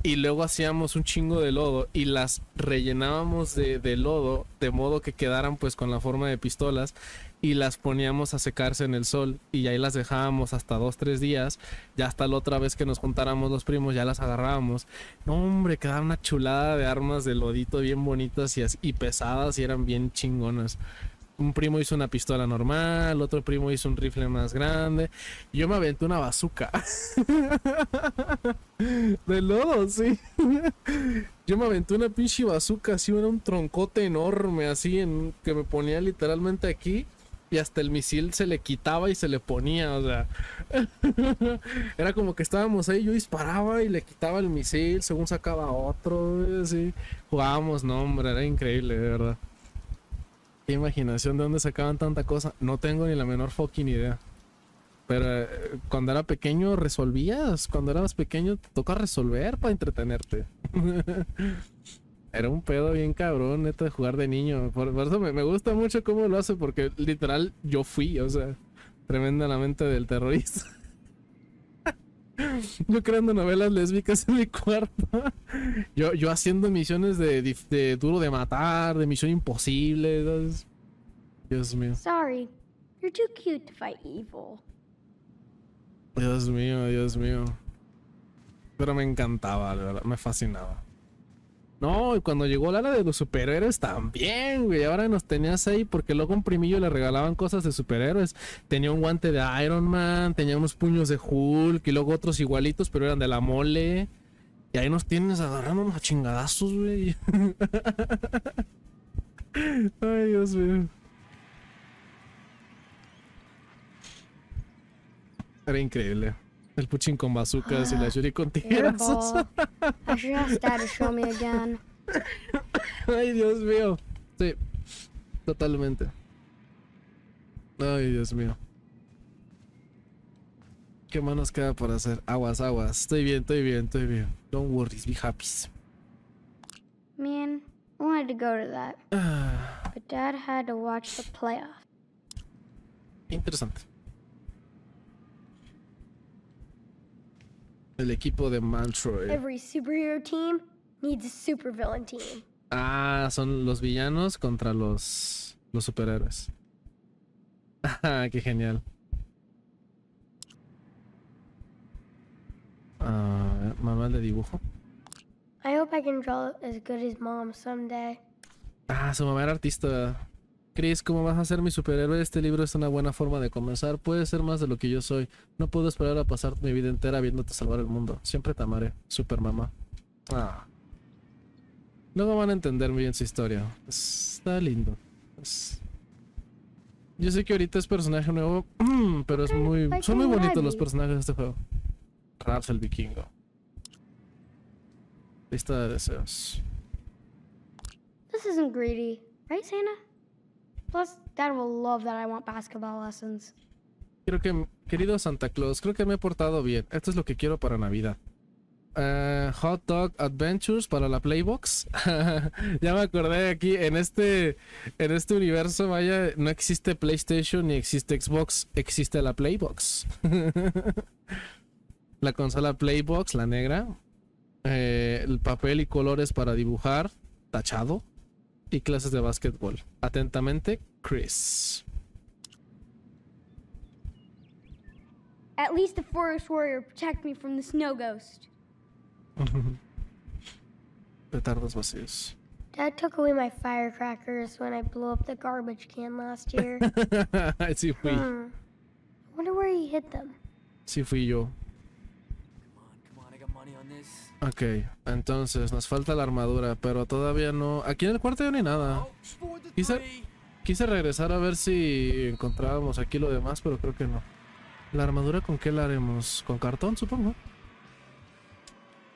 y luego hacíamos un chingo de lodo y las rellenábamos de, de lodo de modo que quedaran pues con la forma de pistolas y las poníamos a secarse en el sol y ahí las dejábamos hasta dos, tres días. Ya hasta la otra vez que nos juntáramos los primos ya las agarrábamos. No, hombre, quedaba una chulada de armas de lodito bien bonitas y, y pesadas y eran bien chingonas. Un primo hizo una pistola normal, otro primo hizo un rifle más grande. Yo me aventé una bazooka. de lodo, sí. Yo me aventé una pinche bazooka así, era un troncote enorme, así, en, que me ponía literalmente aquí. Y hasta el misil se le quitaba y se le ponía, o sea. era como que estábamos ahí, yo disparaba y le quitaba el misil, según sacaba otro, así. Jugábamos, no, hombre, era increíble, de verdad. Qué imaginación, ¿de dónde sacaban tanta cosa? No tengo ni la menor fucking idea. Pero eh, cuando era pequeño resolvías, cuando eras pequeño te toca resolver para entretenerte. Era un pedo bien cabrón, neta, de jugar de niño. Por, por eso me, me gusta mucho cómo lo hace, porque literal yo fui, o sea, tremenda la mente del terrorista. Yo creando novelas lésbicas en mi cuarto. Yo, yo haciendo misiones de, de duro de matar, de misión imposible. ¿sabes? Dios mío. Sorry, you're too cute to fight evil. Dios mío, Dios mío. Pero me encantaba, de verdad, me fascinaba. No, y cuando llegó la de los superhéroes también, güey. Ahora nos tenías ahí porque luego un primillo le regalaban cosas de superhéroes. Tenía un guante de Iron Man, tenía unos puños de Hulk y luego otros igualitos, pero eran de la mole. Y ahí nos tienes agarrándonos a chingadazos, güey. Ay, Dios mío. Era increíble. El puchín con bazucas y la Yuri con. Airball. I should ask Dad to show me again. Ay, Dios mío. Sí, totalmente. Ay, Dios mío. ¿Qué más nos queda por hacer? Aguas, aguas. Estoy bien, estoy bien, estoy bien. Don't worry, be happy. Man, I wanted to go to that, but Dad had to watch the playoff. interesante. El equipo de Mantroid. Every superhero team needs a supervillain team. Ah, son los villanos contra los, los superhéroes. Ah, qué genial. Ah, manual de dibujo. I hope I can draw as good as mom someday. Ah, su mamá era artista. Chris, ¿cómo vas a ser mi superhéroe? Este libro es una buena forma de comenzar. Puedes ser más de lo que yo soy. No puedo esperar a pasar mi vida entera viéndote salvar el mundo. Siempre te amaré, super mamá. Ah. Luego van a entender bien su historia. Está lindo. Es- Yo sé que ahorita es personaje nuevo, pero es muy, son muy bonitos los personajes de este juego. Ralph el vikingo. Lista de deseos. This isn't greedy, right, Santa? Plus, Dad will love that I want basketball lessons. Creo que, querido Santa Claus, creo que me he portado bien. Esto es lo que quiero para Navidad. Eh, Hot Dog Adventures para la Playbox. ya me acordé aquí en este en este universo, vaya, no existe PlayStation ni existe Xbox, existe la Playbox. la consola Playbox, la negra. eh, el papel y colores para dibujar, tachado. Y clases de básquetbol. Atentamente, Chris. At least the forest warrior protect me from the snow ghost. Petardos vacíos. Dad took away my firecrackers when I blew up the garbage can last year. sí fui. hmm. I wonder where he hid them. Sí fui yo. Ok, entonces nos falta la armadura, pero todavía no. Aquí en el cuarto ya no hay nada. Quise, quise regresar a ver si encontrábamos aquí lo demás, pero creo que no. ¿La armadura con qué la haremos? ¿Con cartón, supongo?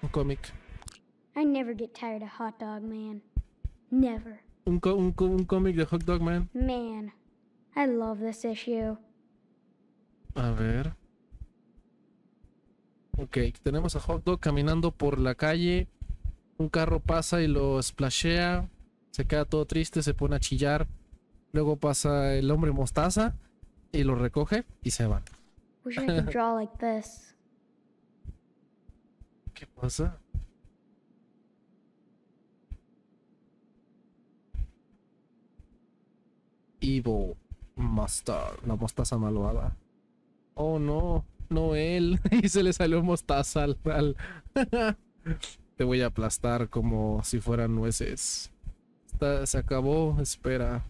Un cómic. I never get tired of Hot Dog Man. Never. Un, un, un cómic de Hot Dog Man. Man, I love this issue. A ver. Ok, tenemos a Hot Dog caminando por la calle. Un carro pasa y lo splashea. Se queda todo triste, se pone a chillar. Luego pasa el hombre mostaza y lo recoge y se van. ¿Qué pasa? Evil Mustard, la mostaza malvada. Oh no, no él. Y se le salió mostaza al. Te voy a aplastar como si fueran nueces. Está- se acabó, espera.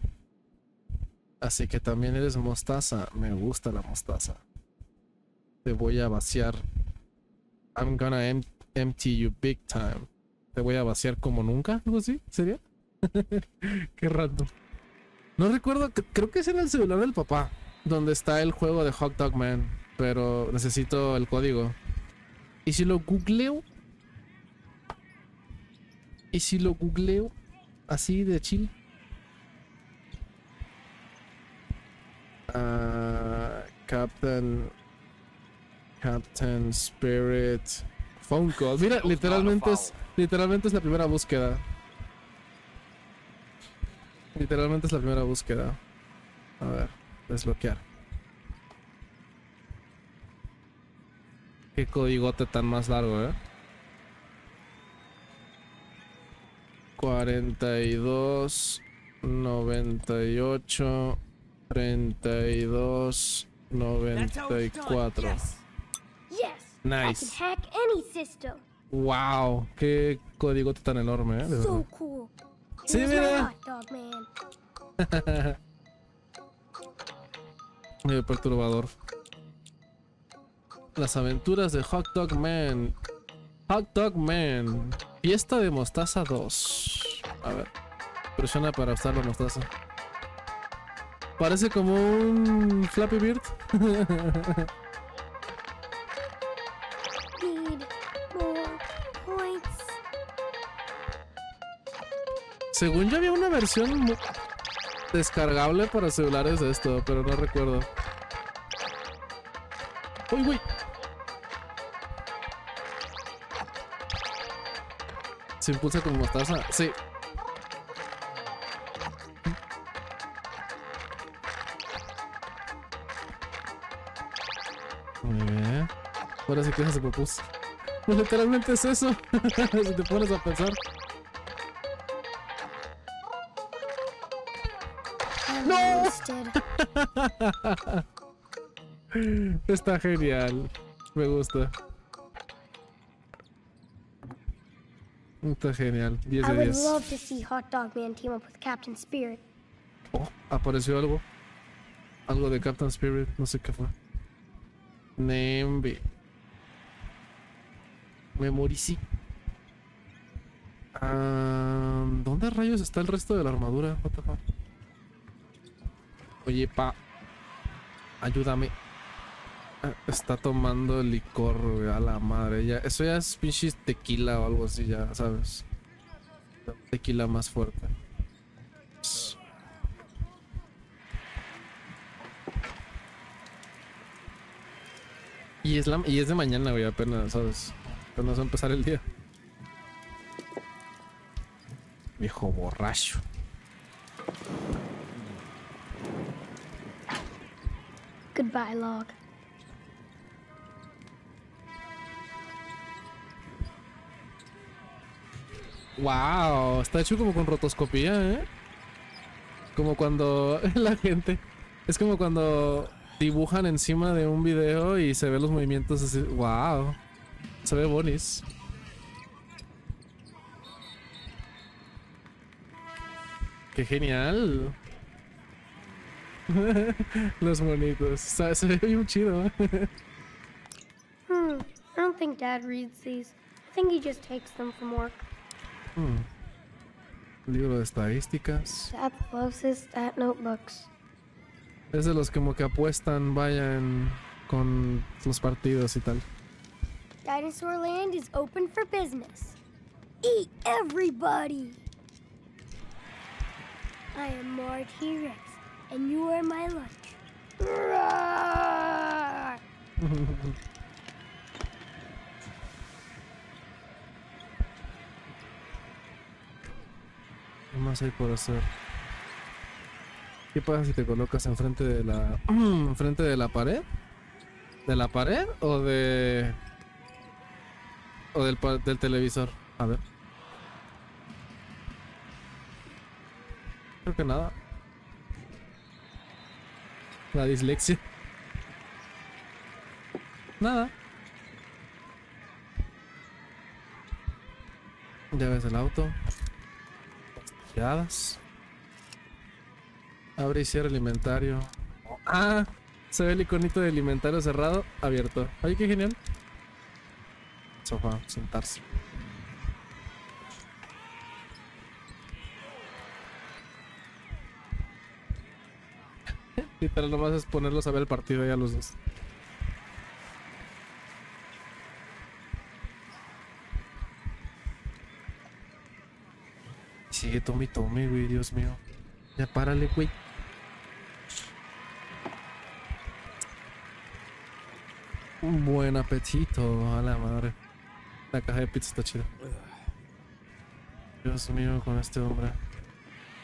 Así que también eres mostaza. Me gusta la mostaza. Te voy a vaciar. I'm gonna em- empty you big time. Te voy a vaciar como nunca, algo así, ¿sería? Qué random. No recuerdo, creo que es en el celular del papá, donde está el juego de Hot Dog Man, pero necesito el código. ¿Y si lo googleo? ¿Y si lo googleo así de chill? Ah, Captain Captain Spirit Phone call. Mira, literalmente es literalmente es la primera búsqueda. Literalmente es la primera búsqueda. A ver, desbloquear. Qué codigote tan más largo, eh. 42 98 32 That's how it's done. 94. Yes. Yes! Nice. I can hack any system. Wow, qué códigote tan enorme, eh. de cool. Sí, mira. Medio perturbador. Las aventuras de Hot Dog Man. Hot Dog Man. Fiesta de mostaza 2. A ver. Presiona para usar la mostaza. Parece como un Flappy Bird. Según yo había una versión descargable para celulares de esto, pero no recuerdo. Uy, uy. Se impulsa como mostaza. Sí. Muy bien. Ahora sí que se popus. Pues literalmente es eso. si te pones a pensar. Roasted. Está genial. Me gusta. Está genial. 10 I de would 10. love to see Hot Dog Man team up with Captain Spirit. Oh, apareció algo. Algo de Captain Spirit. No sé qué fue. Nembe. Memorici. Ah, ¿Dónde rayos está el resto de la armadura? What the fuck? Oye, pa. Ayúdame. Está tomando licor, a la madre. Ya, eso ya es pinche tequila o algo así, ya, ¿sabes? Tequila más fuerte. Y es, y es de mañana, güey, apenas, ¿sabes? Apenas va a empezar el día. Viejo borracho. Goodbye, Log. Wow, está hecho como con rotoscopía, ¿eh? Como cuando la gente. Es como cuando dibujan encima de un video y se ven los movimientos así. Wow. Se ve bonis. Qué genial. los monitos. Se, se ve bien chido. Hmm. I don't think Dad reads these. I think he just takes them from work. Hmm. Libro de estadísticas. Dad loves his stat notebooks. Es de los como que apuestan, vayan con los partidos y tal. Dinosaur Land is open for business. Eat everybody! I am T-Rex, and you are my lunch. ¿Qué más hay por hacer? ¿Qué pasa si te colocas enfrente de la enfrente de la pared? ¿De la pared o de o del del televisor? A ver. Creo que nada. La dislexia. Nada. Ya ves el auto. Abre y cierra el inventario. Ah, se ve el iconito del inventario cerrado, abierto. Ay, qué genial. Sofá, sentarse. Literal, nomás es ponerlos a ver el partido ya los dos. Sigue tome y tome, güey, Dios mío. Ya párale, güey. Un buen apetito, a la madre. La caja de pizza está chida. Dios mío, con este hombre.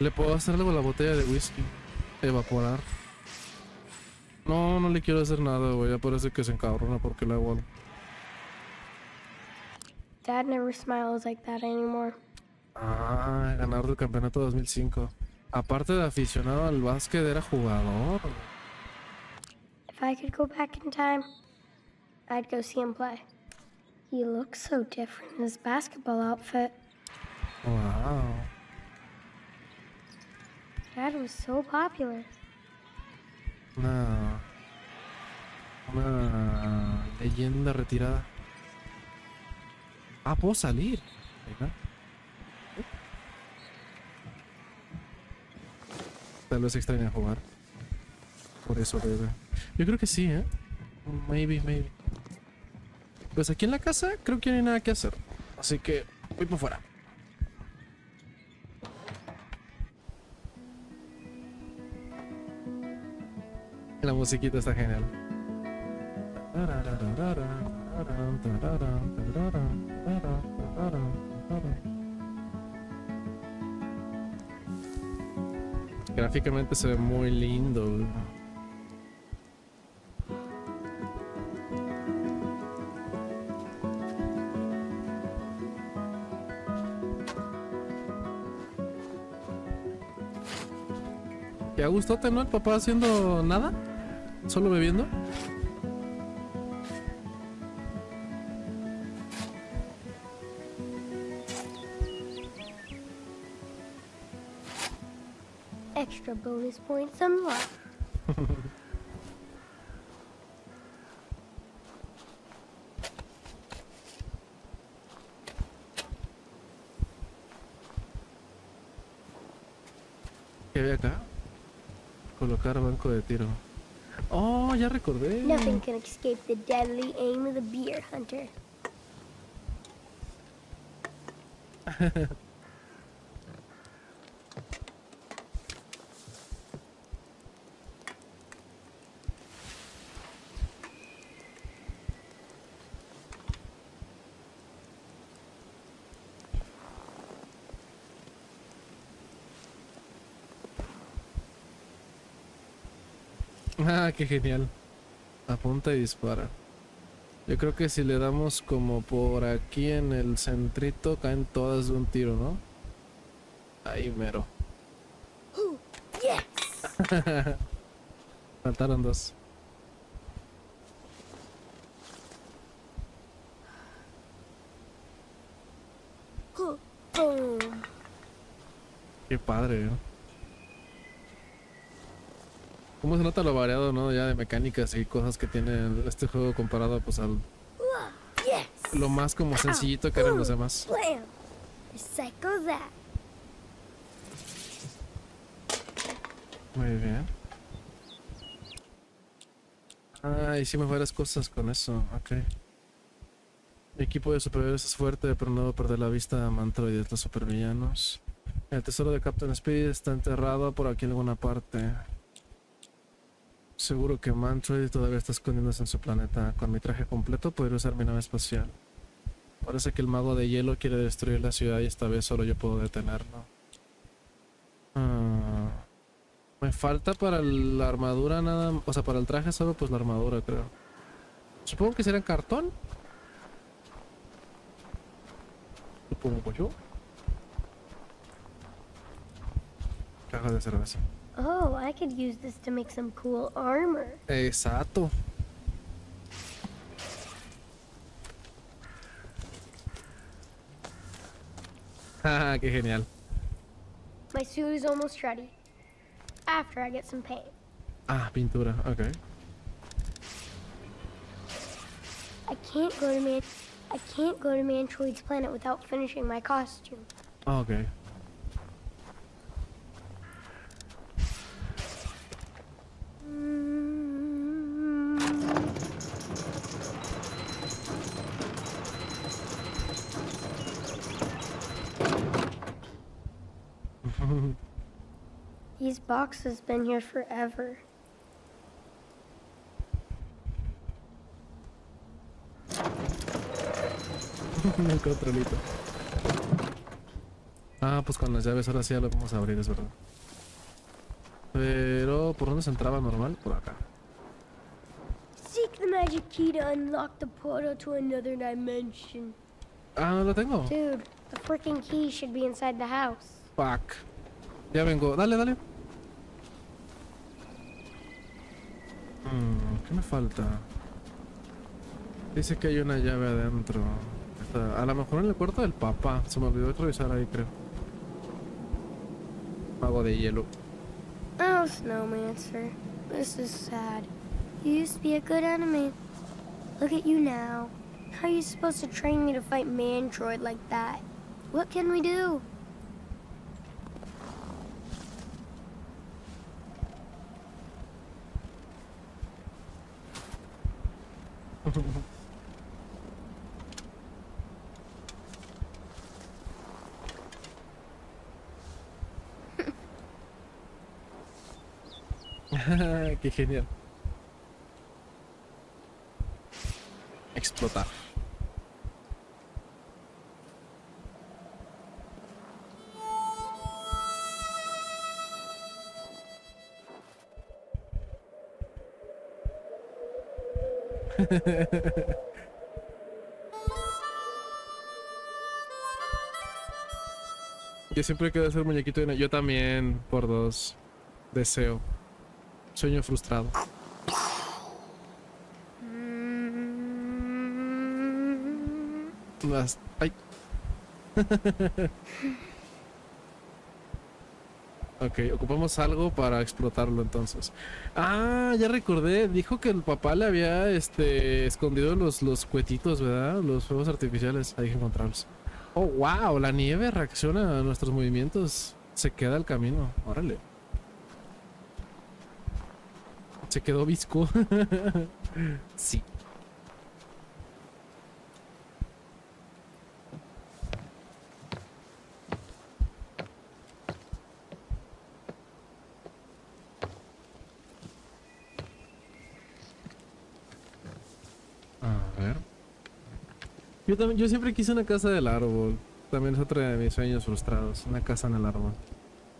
¿Le puedo hacer algo a la botella de whisky? Evaporar. No, no le quiero hacer nada, güey. Ya parece que se encabrona porque hago algo. Dad never smiles like that anymore. Ah, ganador del campeonato 2005. Aparte de aficionado al básquet, era jugador. If I could go back in time, I'd go see him play. He looks so different in his basketball outfit. Wow. Dad was so popular. Una. Una leyenda retirada. Ah, puedo salir. Tal vez extraña jugar. Por eso, bebé. Yo creo que sí, ¿eh? Maybe, maybe. Pues aquí en la casa creo que no hay nada que hacer. Así que voy por fuera. La musiquita está genial. Gráficamente se ve muy lindo. Güey. Qué a gustote, ¿no? El papá haciendo nada, solo bebiendo. Bonus points unlocked. ¿Qué había acá? Colocar banco de tiro. Oh, ya recordé. Nothing can escape the deadly aim of the beer hunter. Qué genial. Apunta y dispara. Yo creo que si le damos como por aquí en el centrito, caen todas de un tiro, ¿no? Ahí mero. Faltaron dos. Qué padre, ¿eh? ¿Cómo se nota lo variado, no? Ya de mecánicas y cosas que tiene este juego comparado pues al lo más como sencillito que eran los demás. Muy bien. Ah, hicimos varias cosas con eso, ok. Mi equipo de superhéroes es fuerte, pero no debo perder la vista a Mantroid y estos supervillanos. El tesoro de Captain Speed está enterrado por aquí en alguna parte. Seguro que Mantroid todavía está escondiéndose en su planeta. Con mi traje completo podré usar mi nave espacial. Parece que el mago de hielo quiere destruir la ciudad y esta vez solo yo puedo detenerlo. Ah, me falta para la armadura nada, o sea, para el traje solo pues la armadura creo. Supongo que será en cartón. Supongo yo. Caja de cerveza. Oh, I could use this to make some cool armor. Exacto. Ah, qué genial. My suit is almost ready. After I get some paint. Ah, pintura, ok. I can't go to Man I can't go to Mantroid's planet without finishing my costume. Ah, These boxes been here forever. El controlito. Ah, pues con las llaves ahora sí ya lo vamos a abrir, es verdad. Pero, ¿por dónde se entraba normal? Por acá. Seek the magic key to unlock the portal to another dimension. Ah, no lo tengo. Dude, the freaking key should be inside the house. Fuck. Ya vengo. Dale, dale. ¿Qué me falta? Dice que hay una llave adentro. Está- A lo mejor en el cuarto del papá. Se me olvidó revisar ahí, creo. Mago de hielo. Oh, Snowmancer, this is sad. You used to be a good enemy. Look at you now. How are you supposed to train me to fight Mantroid like that? What can we do? Qué genial. Explotar. Yo siempre quiero hacer muñequito de... Yo también, por dos. deseo. Sueño frustrado. Las- Ay. ok, ocupamos algo para explotarlo entonces. Ah, ya recordé. Dijo que el papá le había este, escondido los, los cuetitos, ¿verdad? Los fuegos artificiales. Hay que encontrarlos. Oh, wow. La nieve reacciona a nuestros movimientos. Se queda el camino. Órale. Se quedó visco. sí. A ver. Yo también, yo siempre quise una casa del árbol. También es otro de mis sueños frustrados. Una casa en el árbol.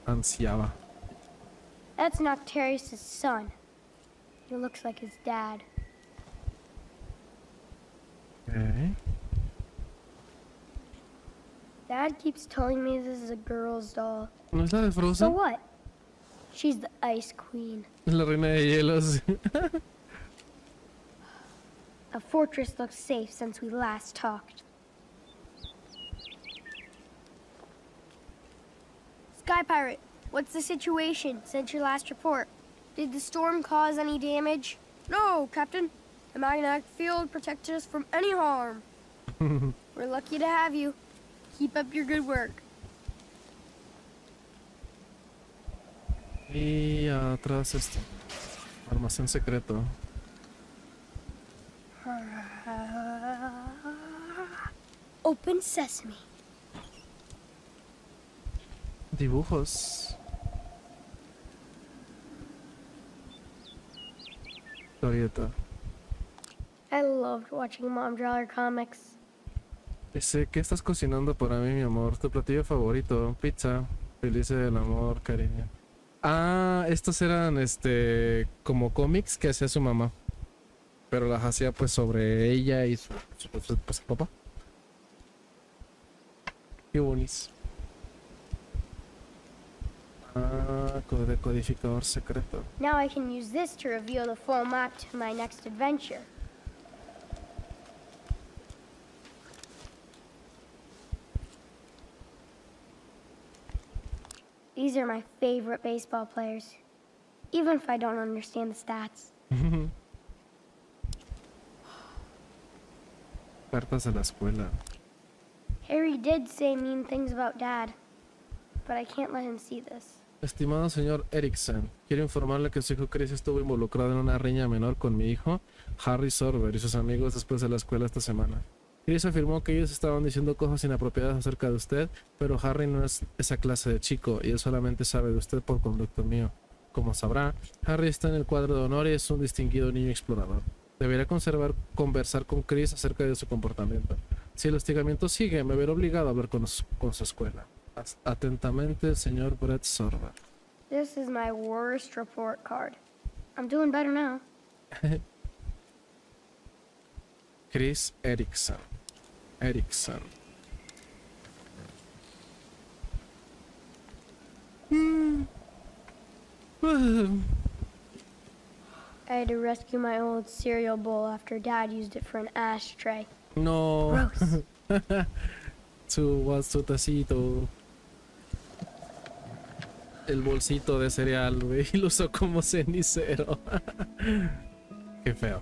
Ansiaba. That's Noctarius' son. He looks like his dad. Ok. Dad keeps telling me this is a girl's doll. ¿No es la de So what? She's the ice queen. La reina de hielos. A fortress looks safe since we last talked. Sky Pirate, what's the situation since your last report? Did the storm cause any damage? No, Captain. The magnetic field protected us from any harm. We're lucky to have you. Keep up your good work. y eh, atrás este. Almacén secreto. Open sesame. Dibujos. Historieta. I loved watching Mom draw her comics. Dice, ¿qué estás cocinando para mí, mi amor? Tu platillo favorito, pizza. Feliz del amor, cariño. Ah, estos eran, este, como cómics que hacía su mamá. Pero las hacía pues sobre ella y su, su- su- pues, papá. Qué bonis. Ah, decodificador secreto. Now I can use this to reveal the full map to my next adventure. These are my favorite baseball players, even if I don't understand the stats. Cartas de la escuela. Harry did say mean things about Dad, but I can't let him see this. Estimado señor Erickson, quiero informarle que su hijo Chris estuvo involucrado en una riña menor con mi hijo, Harry Sorber, y sus amigos después de la escuela esta semana. Chris afirmó que ellos estaban diciendo cosas inapropiadas acerca de usted, pero Harry no es esa clase de chico y él solamente sabe de usted por conducto mío. Como sabrá, Harry está en el cuadro de honor y es un distinguido niño explorador. Debería conservar, conversar con Chris acerca de su comportamiento. Si el hostigamiento sigue, me veré obligado a hablar con con su escuela. Atentamente, señor Brett. This is my worst report card. I'm doing better now. Chris Erickson. Erickson. Mm. I had to rescue my old cereal bowl after Dad used it for an ashtray. No. Gross. su, was- su tacito. El bolsito de cereal, güey. Y lo usó como cenicero. Qué feo.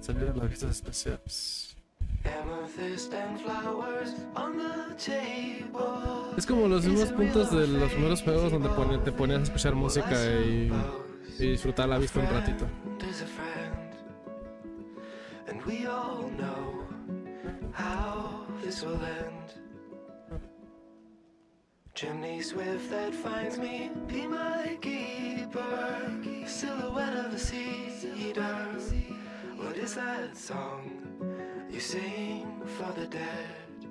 Salieron las fiestas especiales. Amethyst and flowers on the table. Es como los mismos puntos de los primeros juegos donde te ponías a escuchar música y, y disfrutar la vista un ratito. Is a friend, and we all know how this will end. Chimney swift that finds me, be my keeper. Silhouette of a cedar. What is that song you sing for the dead?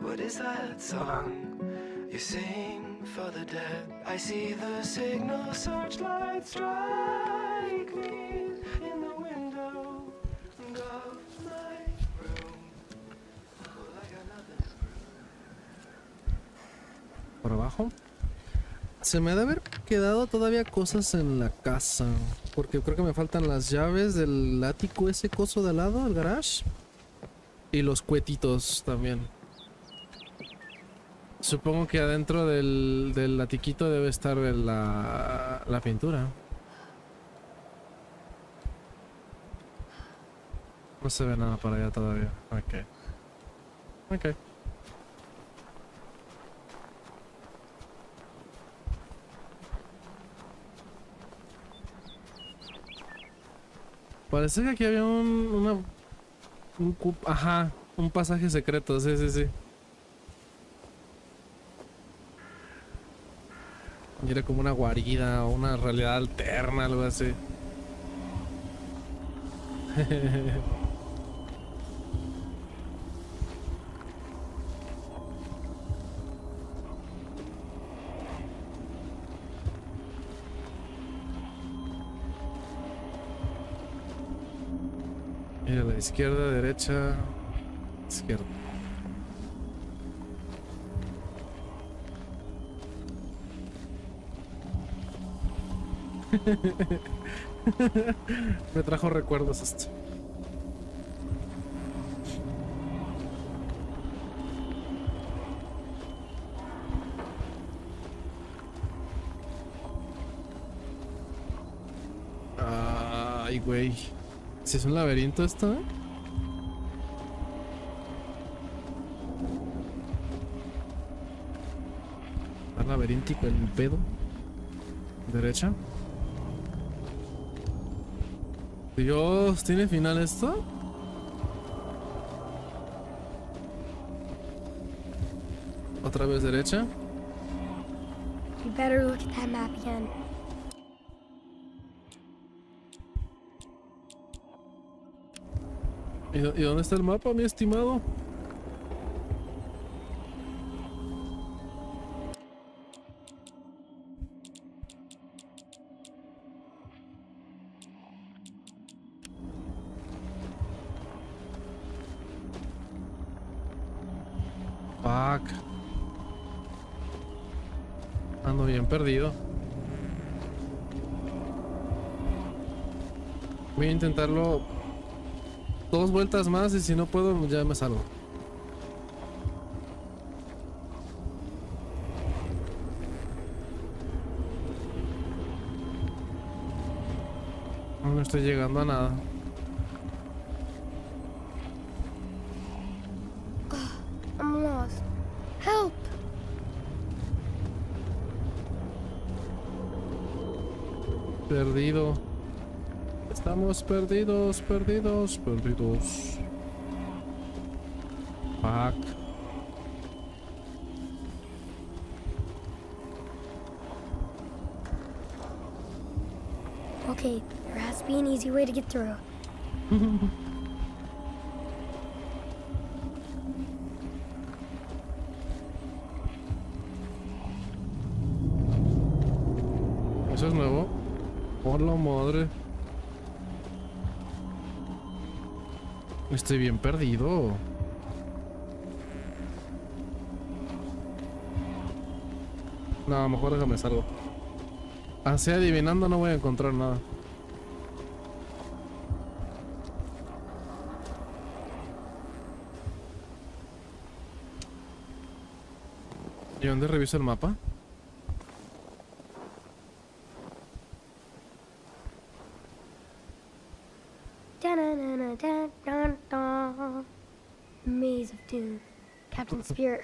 What is that song you sing for the dead? I see the signal searchlight strike Por abajo. Se me ha de haber quedado todavía cosas en la casa. Porque creo que me faltan las llaves del ático, ese coso de al lado, el garage. Y los cuetitos también. Supongo que adentro del, del atiquito debe estar la, la pintura. No se ve nada para allá todavía. Ok. Ok. Parece que aquí había un, una, un cu- ajá, un pasaje secreto, sí, sí, sí. Y era como una guarida o una realidad alterna, algo así. Y a la izquierda, derecha, izquierda. Me trajo recuerdos esto. Ay, güey. Si es un laberinto esto, ¿eh? Está laberíntico el pedo. Derecha. Dios, ¿tiene final esto? Otra vez derecha. You better look at that map again. ¿Y, dó- y dónde está el mapa, mi estimado? Vueltas más y si no puedo ya me salgo. No estoy llegando a nada. Help! Perdido. Estamos perdidos, perdidos, perdidos. Fuck. Okay, there has to be an easy way to get through. Estoy bien perdido. No, mejor déjame salgo. Así adivinando no voy a encontrar nada. ¿Y dónde reviso el mapa? Da-na-na-na-da-dun-dun. Maze of Doom. Captain Spirit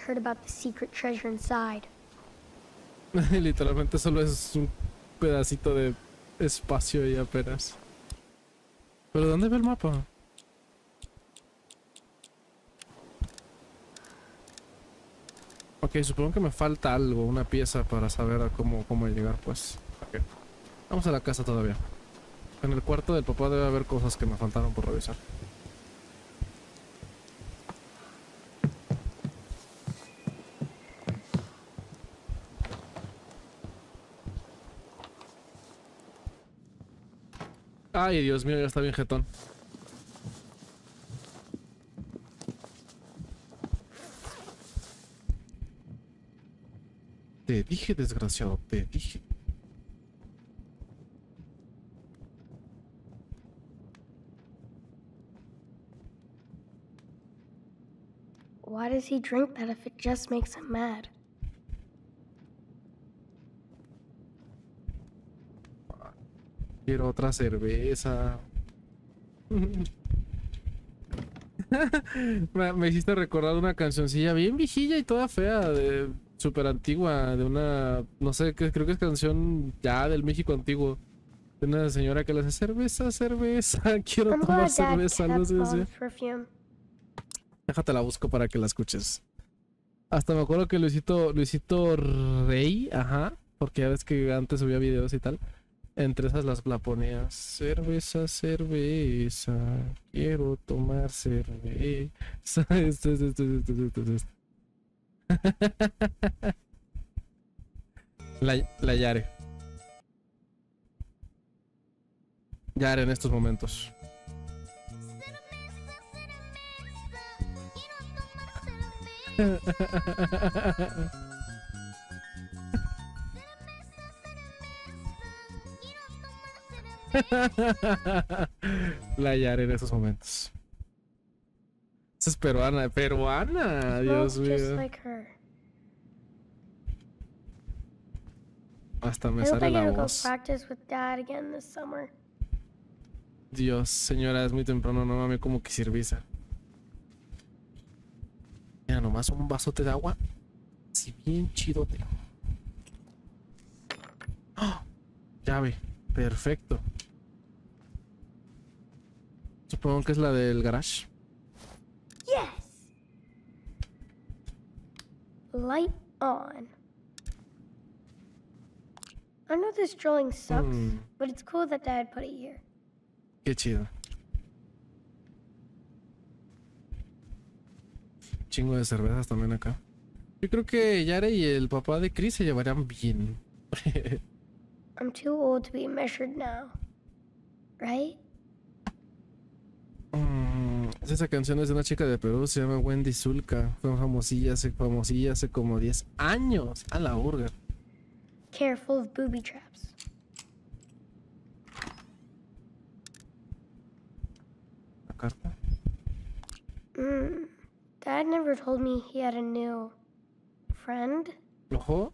Literalmente solo es un pedacito de espacio y apenas. ¿Pero dónde ve el mapa? Ok, supongo que me falta algo, una pieza para saber cómo, cómo llegar, pues. Ok. Vamos a la casa todavía. En el cuarto del papá debe haber cosas que me faltaron por revisar. Ay, Dios mío, ya está bien jetón. Te dije, desgraciado, te dije. Why does he drink that if it just makes him mad? Quiero otra cerveza. me, me hiciste recordar una cancioncilla bien viejilla y toda fea, de súper antigua, de una, no sé, que- creo que es canción ya del México antiguo. De una señora que le hace cerveza, cerveza, quiero I'm tomar cerveza, no sé si. Déjate la busco para que la escuches. Hasta me acuerdo que Luisito, Luisito Rey, ajá, porque ya ves que antes subía videos y tal. Entre esas las la ponía. Cerveza, cerveza. Quiero tomar cerveza. Esto, esto, esto. La, la Yare. Yare en estos momentos. La Yare en esos momentos. Esa es peruana, peruana, Dios mío. like her. Hasta me I sale la voz. practice with Dad again this summer. Dios, señora, es muy temprano, no mames, como que sirviza. Mira, nomás un vasote de agua. Así bien chidote. Llave, perfecto. Supongo que es la del garage. Yes! Light on. I know this drawing sucks, Mm. but it's cool that Dad put it here. Qué chido. Chingo de cervezas también acá. Yo creo que Yare y el papá de Chris se llevarían bien. I'm too old to be measured now. Right? Mm, esa canción es de una chica de Perú, se llama Wendy Zulka. Fue famosilla hace, famosilla hace como 10 años. A la burger. Careful of booby traps. La carta. Mm. Dad never told me he had a new friend. Ojo.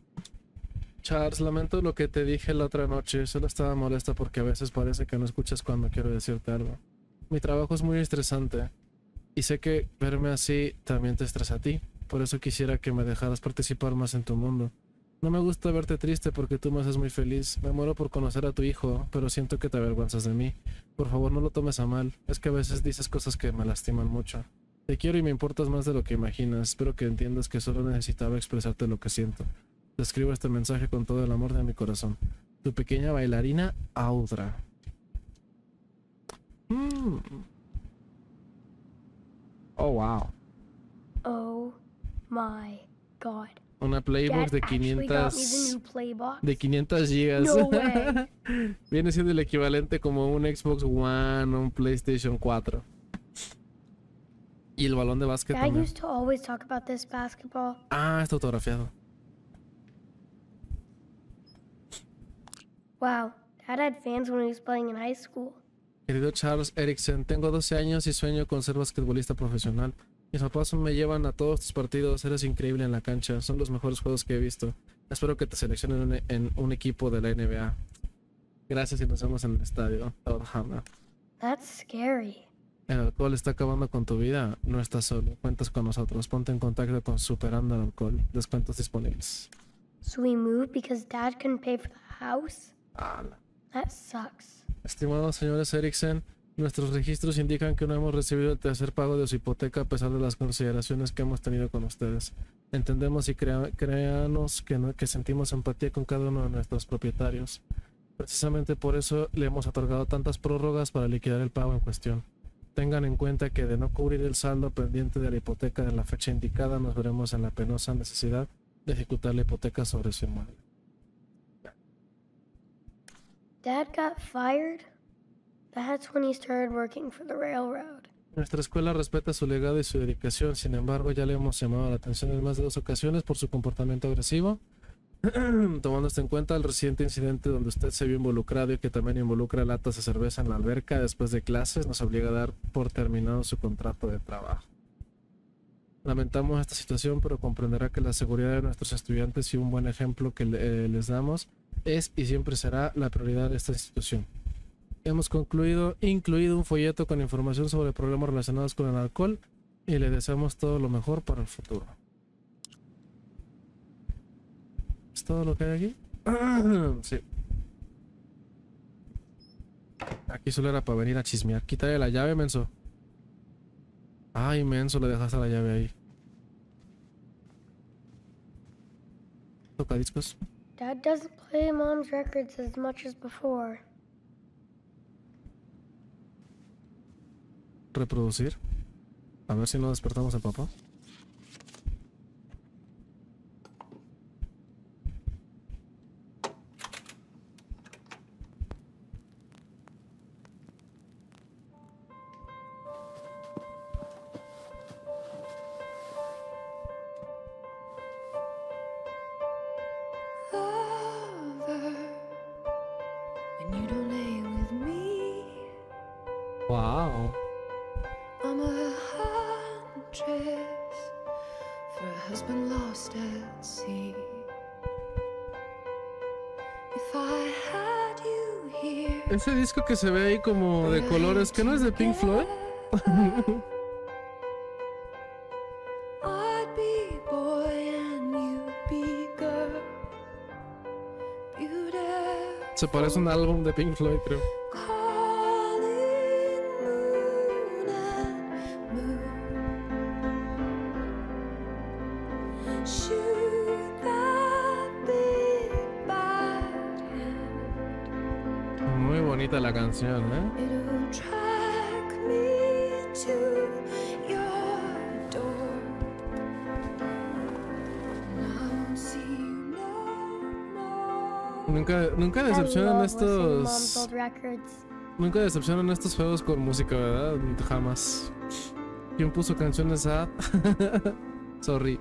Charles, lamento lo que te dije la otra noche. Solo estaba molesta porque a veces parece que no escuchas cuando quiero decirte algo. Mi trabajo es muy estresante. Y sé que verme así también te estresa a ti. Por eso quisiera que me dejaras participar más en tu mundo. No me gusta verte triste porque tú me haces muy feliz. Me muero por conocer a tu hijo, pero siento que te avergüenzas de mí. Por favor, no lo tomes a mal. Es que a veces dices cosas que me lastiman mucho. Te quiero y me importas más de lo que imaginas. Espero que entiendas que solo necesitaba expresarte lo que siento. Te escribo este mensaje con todo el amor de mi corazón. Tu pequeña bailarina, Audra. Mm. Oh, wow. Oh my god. Una Playbox Dad de actually got me the 500... new Playbox. De 500 gigas. No. Viene siendo el equivalente como un Xbox One o un PlayStation 4. Y el balón de básquet Dad también. used to always talk about this basketball. Ah, está autografiado. Wow, Dad had fans when he was playing in high school. Querido Charles Erickson, tengo 12 años y sueño con ser basquetbolista profesional. Mis papás me llevan a todos tus partidos, eres increíble en la cancha, son los mejores juegos que he visto. Espero que te seleccionen en, un equipo de la NBA. Gracias y nos vemos en el estadio. That's scary. El alcohol está acabando con tu vida, no estás solo, cuentas con nosotros, ponte en contacto con Superando el Alcohol, descuentos disponibles. So we moved because Dad couldn't pay for the house? Ala. That sucks. Estimados señores Erickson, nuestros registros indican que no hemos recibido el tercer pago de su hipoteca a pesar de las consideraciones que hemos tenido con ustedes. Entendemos y créanos que, que sentimos empatía con cada uno de nuestros propietarios. Precisamente por eso le hemos otorgado tantas prórrogas para liquidar el pago en cuestión. Tengan en cuenta que de no cubrir el saldo pendiente de la hipoteca en la fecha indicada, nos veremos en la penosa necesidad de ejecutar la hipoteca sobre su inmueble. Dad got fired? That's when he started working for the railroad. Nuestra escuela respeta su legado y su dedicación, sin embargo ya le hemos llamado la atención en más de dos ocasiones por su comportamiento agresivo. Tomando esto en cuenta el reciente incidente donde usted se vio involucrado y que también involucra latas de cerveza en la alberca después de clases, nos obliga a dar por terminado su contrato de trabajo. Lamentamos esta situación, pero comprenderá que la seguridad de nuestros estudiantes y un buen ejemplo que eh, les damos es y siempre será la prioridad de esta institución. Hemos concluido, incluido un folleto con información sobre problemas relacionados con el alcohol y le deseamos todo lo mejor para el futuro. ¿Es todo lo que hay aquí? sí. Aquí solo era para venir a chismear. Quítale la llave, menso. Ay, menso, le dejaste la llave ahí. Toca discos. Dad doesn't play Mom's records as much as before. Reproducir. A ver si no despertamos al papá. Que se ve ahí como de colores, que no es de Pink Floyd. Se parece a un álbum de Pink Floyd, creo. Estos. Nunca decepcionan estos juegos con música, ¿verdad? Jamás. ¿Quién puso canciones sad? Sorry.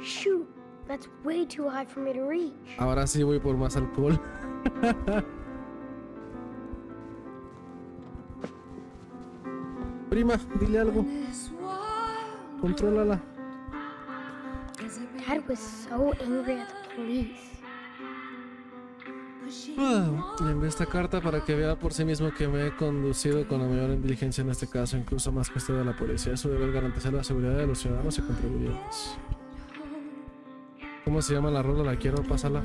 Shoot, that's way too high for me to reach. Ahora sí voy por más alcohol. Prima, dile algo. Contrólala. a Dad was so angry at the police. Le envié esta carta para que vea por sí mismo que me he conducido con la mayor inteligencia en este caso, incluso más que usted de la policía. Su deber garantizar la seguridad de los ciudadanos y contribuyentes. ¿Cómo se llama la rola? La quiero, pásala.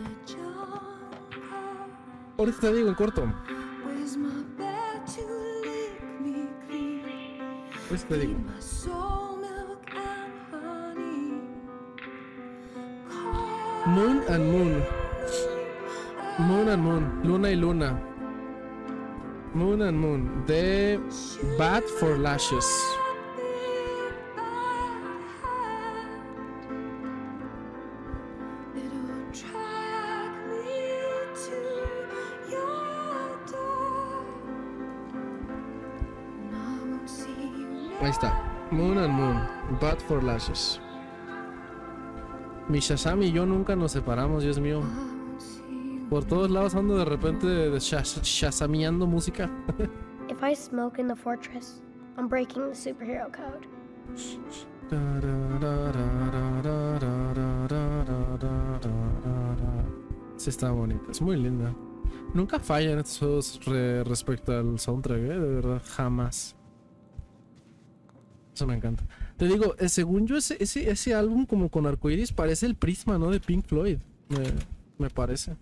Ahorita te digo en corto. Ahorita te digo. Moon and Moon. Moon and Moon. Luna y Luna. Moon and Moon. De Bad for Lashes. Ahí está. Moon and Moon. Bad for Lashes. Mi Shazam y yo nunca nos separamos, Dios mío. Por todos lados ando de repente de shaz- shazameando música. If I smoke in the fortress, I'm breaking the superhero code. Sí, está bonita, es muy linda. Nunca fallan estos juegos re- respecto al soundtrack, ¿eh? de verdad, jamás. Eso me encanta. Te digo, eh, según yo, ese, ese, ese álbum como con arcoiris parece el prisma, ¿no? De Pink Floyd. Me, me parece.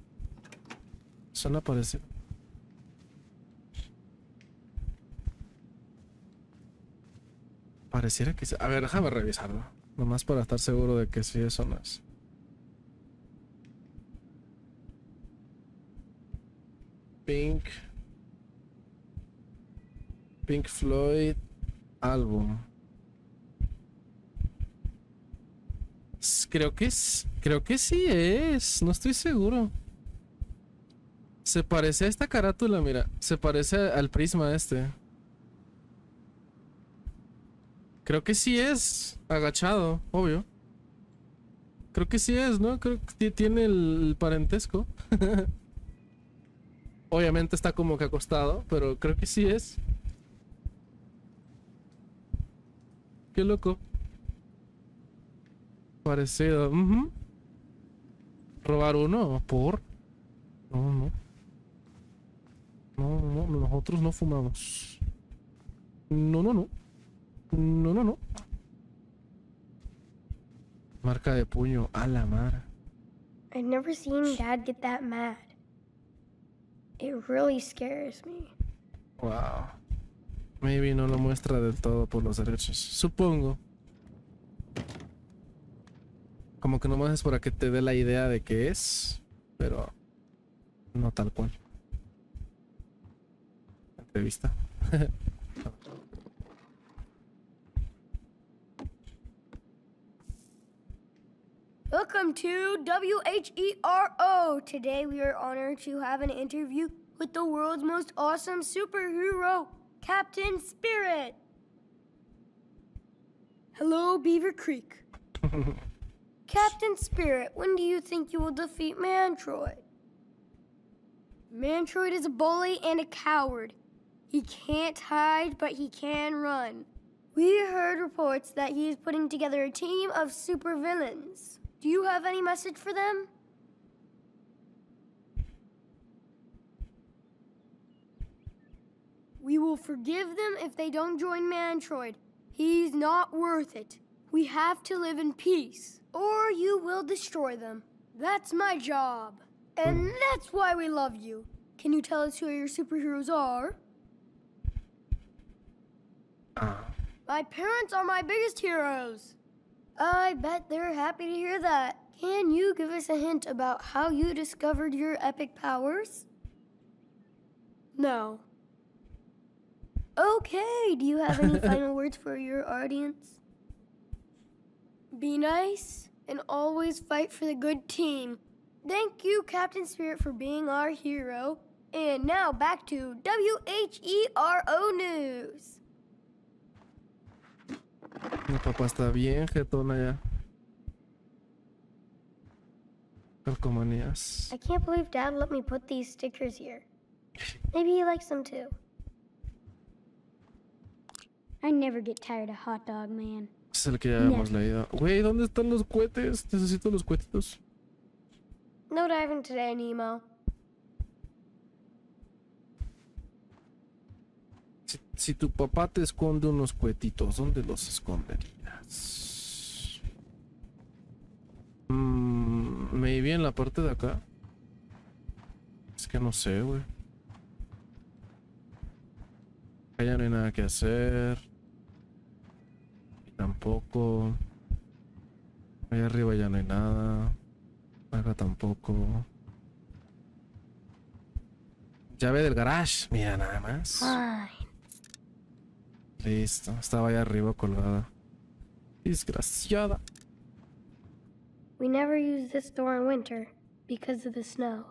Suena parecido. Pareciera que... A ver, déjame revisarlo. Nomás para estar seguro de que sí, eso no es. Pink. Pink Floyd álbum. Creo que es. Creo que sí es. No estoy seguro. Se parece a esta carátula, mira. Se parece al prisma este. Creo que sí es agachado, obvio. Creo que sí es, ¿no? Creo que ti- tiene el parentesco. Obviamente está como que acostado, pero creo que sí es. Qué loco. Parecido. Robar uno, por. No, no. No, no, no, nosotros no fumamos. No, no, no. No, no, no. Marca de puño, a la mar. I've never seen Dad get that mad. It really scares me. Wow. Maybe no lo muestra del todo por los derechos. Supongo. Como que nomás es para que te dé la idea de qué es, pero no tal cual. Entrevista. Welcome to WHERO. Today we are honored to have an interview with the world's most awesome superhero, Captain Spirit. Hello, Beaver Creek. Captain Spirit, when do you think you will defeat Mantroid? Mantroid is a bully and a coward. He can't hide, but he can run. We heard reports that he is putting together a team of supervillains. Do you have any message for them? We will forgive them if they don't join Mantroid. He's not worth it. We have to live in peace, or you will destroy them. That's my job. And that's why we love you. Can you tell us who your superheroes are? Uh. My parents are my biggest heroes. I bet they're happy to hear that. Can you give us a hint about how you discovered your epic powers? No. Okay, do you have any final words for your audience? Be nice and always fight for the good team. Thank you, Captain Spirit, for being our hero. And now back to WHERO News. Mi papá está bien, jetona ya. Calcomanías. I can't believe Dad let me put these stickers here. Maybe he likes them too. I never get tired of Hot Dog Man. Es el que ya hemos leído. Güey, ¿dónde están los cohetes? Necesito los cohetitos. No diving today, Nemo. Si, tu papá te esconde unos cohetitos, ¿dónde los esconderías? Mm, maybe en la parte de acá. Es que no sé, güey. Ya no hay nada que hacer. Tampoco. Allá arriba ya no hay nada. Acá tampoco. Llave del garage. Mira, nada más. Fine. Listo, estaba allá arriba colgada. Desgraciada. We never use this door in winter because of the snow.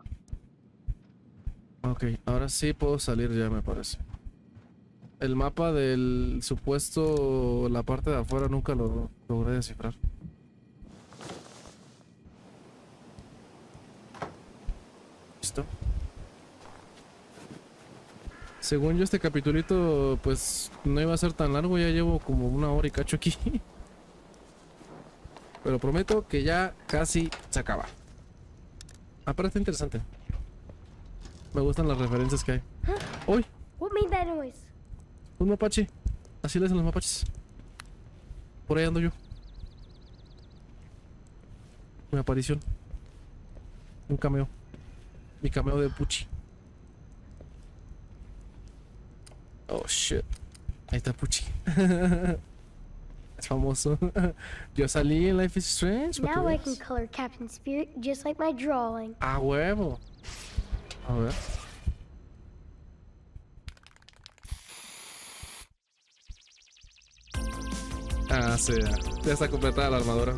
Ok, ahora sí puedo salir ya, me parece. El mapa del supuesto, la parte de afuera, nunca lo logré descifrar. Listo. Según yo este capitulito, pues no iba a ser tan largo, ya llevo como una hora y cacho aquí. Pero prometo que ya casi se acaba. Aparte está interesante. Me gustan las referencias que hay. ¡Uy! What made that noise? Un mapache. Así le hacen los mapaches. Por ahí ando yo. Mi aparición. Un cameo. Mi cameo de Puchi. Oh shit. Ahí está Puchi. es famoso. yo salí en Life is Strange. Now I can color Captain Spirit just like my drawing. A huevo. A ver. Ah, sí, ya. Ya está completada la armadura.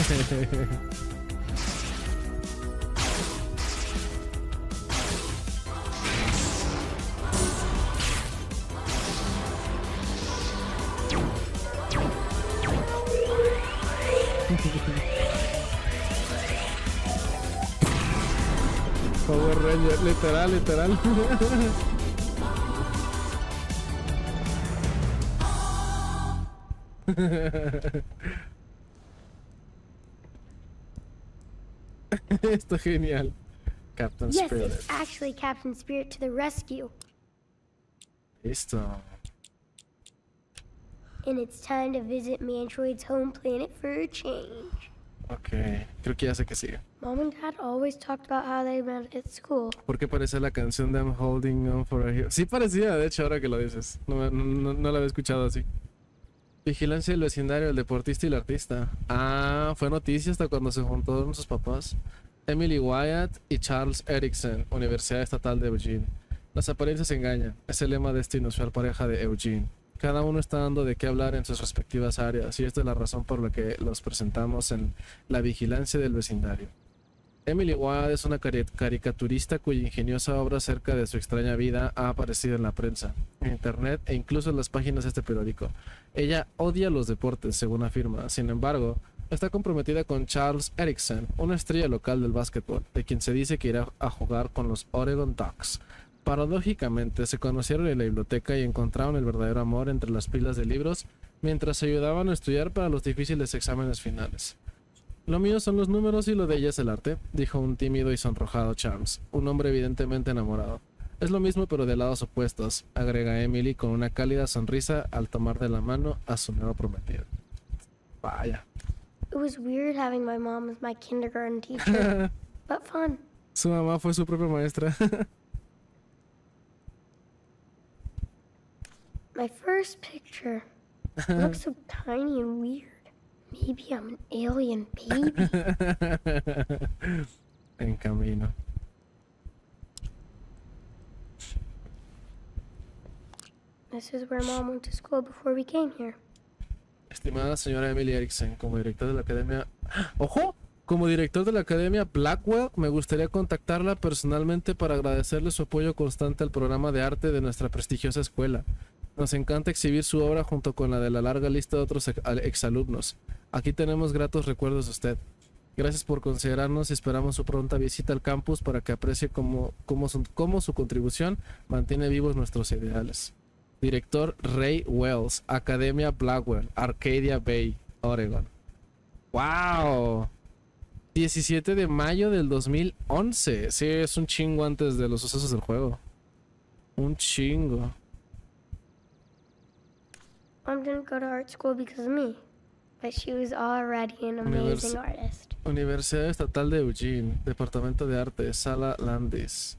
Power Ranger, literal, literal. Esto es genial. Captain yes, Spirit. It's actually Captain Spirit to the rescue. Listo. And it's time to visit Mantroid's home planet for a change. Ok, creo que ya sé que sigue. Mom and Dad always talked about how they met at school. ¿Por qué parece la canción de I'm Holding On For A Hero? Sí parecía, de hecho, ahora que lo dices. No, no- no la había escuchado así. Vigilancia del vecindario, el deportista y el artista. Ah, fue noticia hasta cuando se juntaron sus papás. Emily Wyatt y Charles Erickson, Universidad Estatal de Eugene. Las apariencias engañan. Es el lema de esta inusual pareja de Eugene. Cada uno está dando de qué hablar en sus respectivas áreas y esta es la razón por la que los presentamos en la vigilancia del vecindario. Emily Wyatt es una cari- caricaturista cuya ingeniosa obra acerca de su extraña vida ha aparecido en la prensa, en internet e incluso en las páginas de este periódico. Ella odia los deportes, según afirma. Sin embargo, está comprometida con Charles Erickson, una estrella local del básquetbol, de quien se dice que irá a jugar con los Oregon Ducks. Paradójicamente, se conocieron en la biblioteca y encontraron el verdadero amor entre las pilas de libros mientras se ayudaban a estudiar para los difíciles exámenes finales. Lo mío son los números y lo de ella es el arte, dijo un tímido y sonrojado Charles, un hombre evidentemente enamorado. Es lo mismo pero de lados opuestos, agrega Emily con una cálida sonrisa al tomar de la mano a su nuevo prometido. Vaya. It was weird having my mom as my kindergarten teacher, but fun. Su mamá fue su propia maestra. My first picture looks so tiny and weird. Maybe I'm an alien baby. en camino. this is where mom went to school before we came here. Estimada señora Emily Erickson, como director de la academia... ¡Ojo! Como director de la academia Blackwell, me gustaría contactarla personalmente para agradecerle su apoyo constante al programa de arte de nuestra prestigiosa escuela. Nos encanta exhibir su obra junto con la de la larga lista de otros ex- al- exalumnos. Aquí tenemos gratos recuerdos de usted. Gracias por considerarnos y esperamos su pronta visita al campus para que aprecie cómo, cómo su, cómo su contribución mantiene vivos nuestros ideales. Director Ray Wells, Academia Blackwell, Arcadia Bay, Oregon. ¡Wow! 17 de mayo del 2011. Sí, es un chingo antes de los sucesos del juego. Un chingo. Mom didn't go to art school because of me, but she was already an amazing Univers- artist. Universidad Estatal de Eugene, Departamento de Arte, Sala Landis.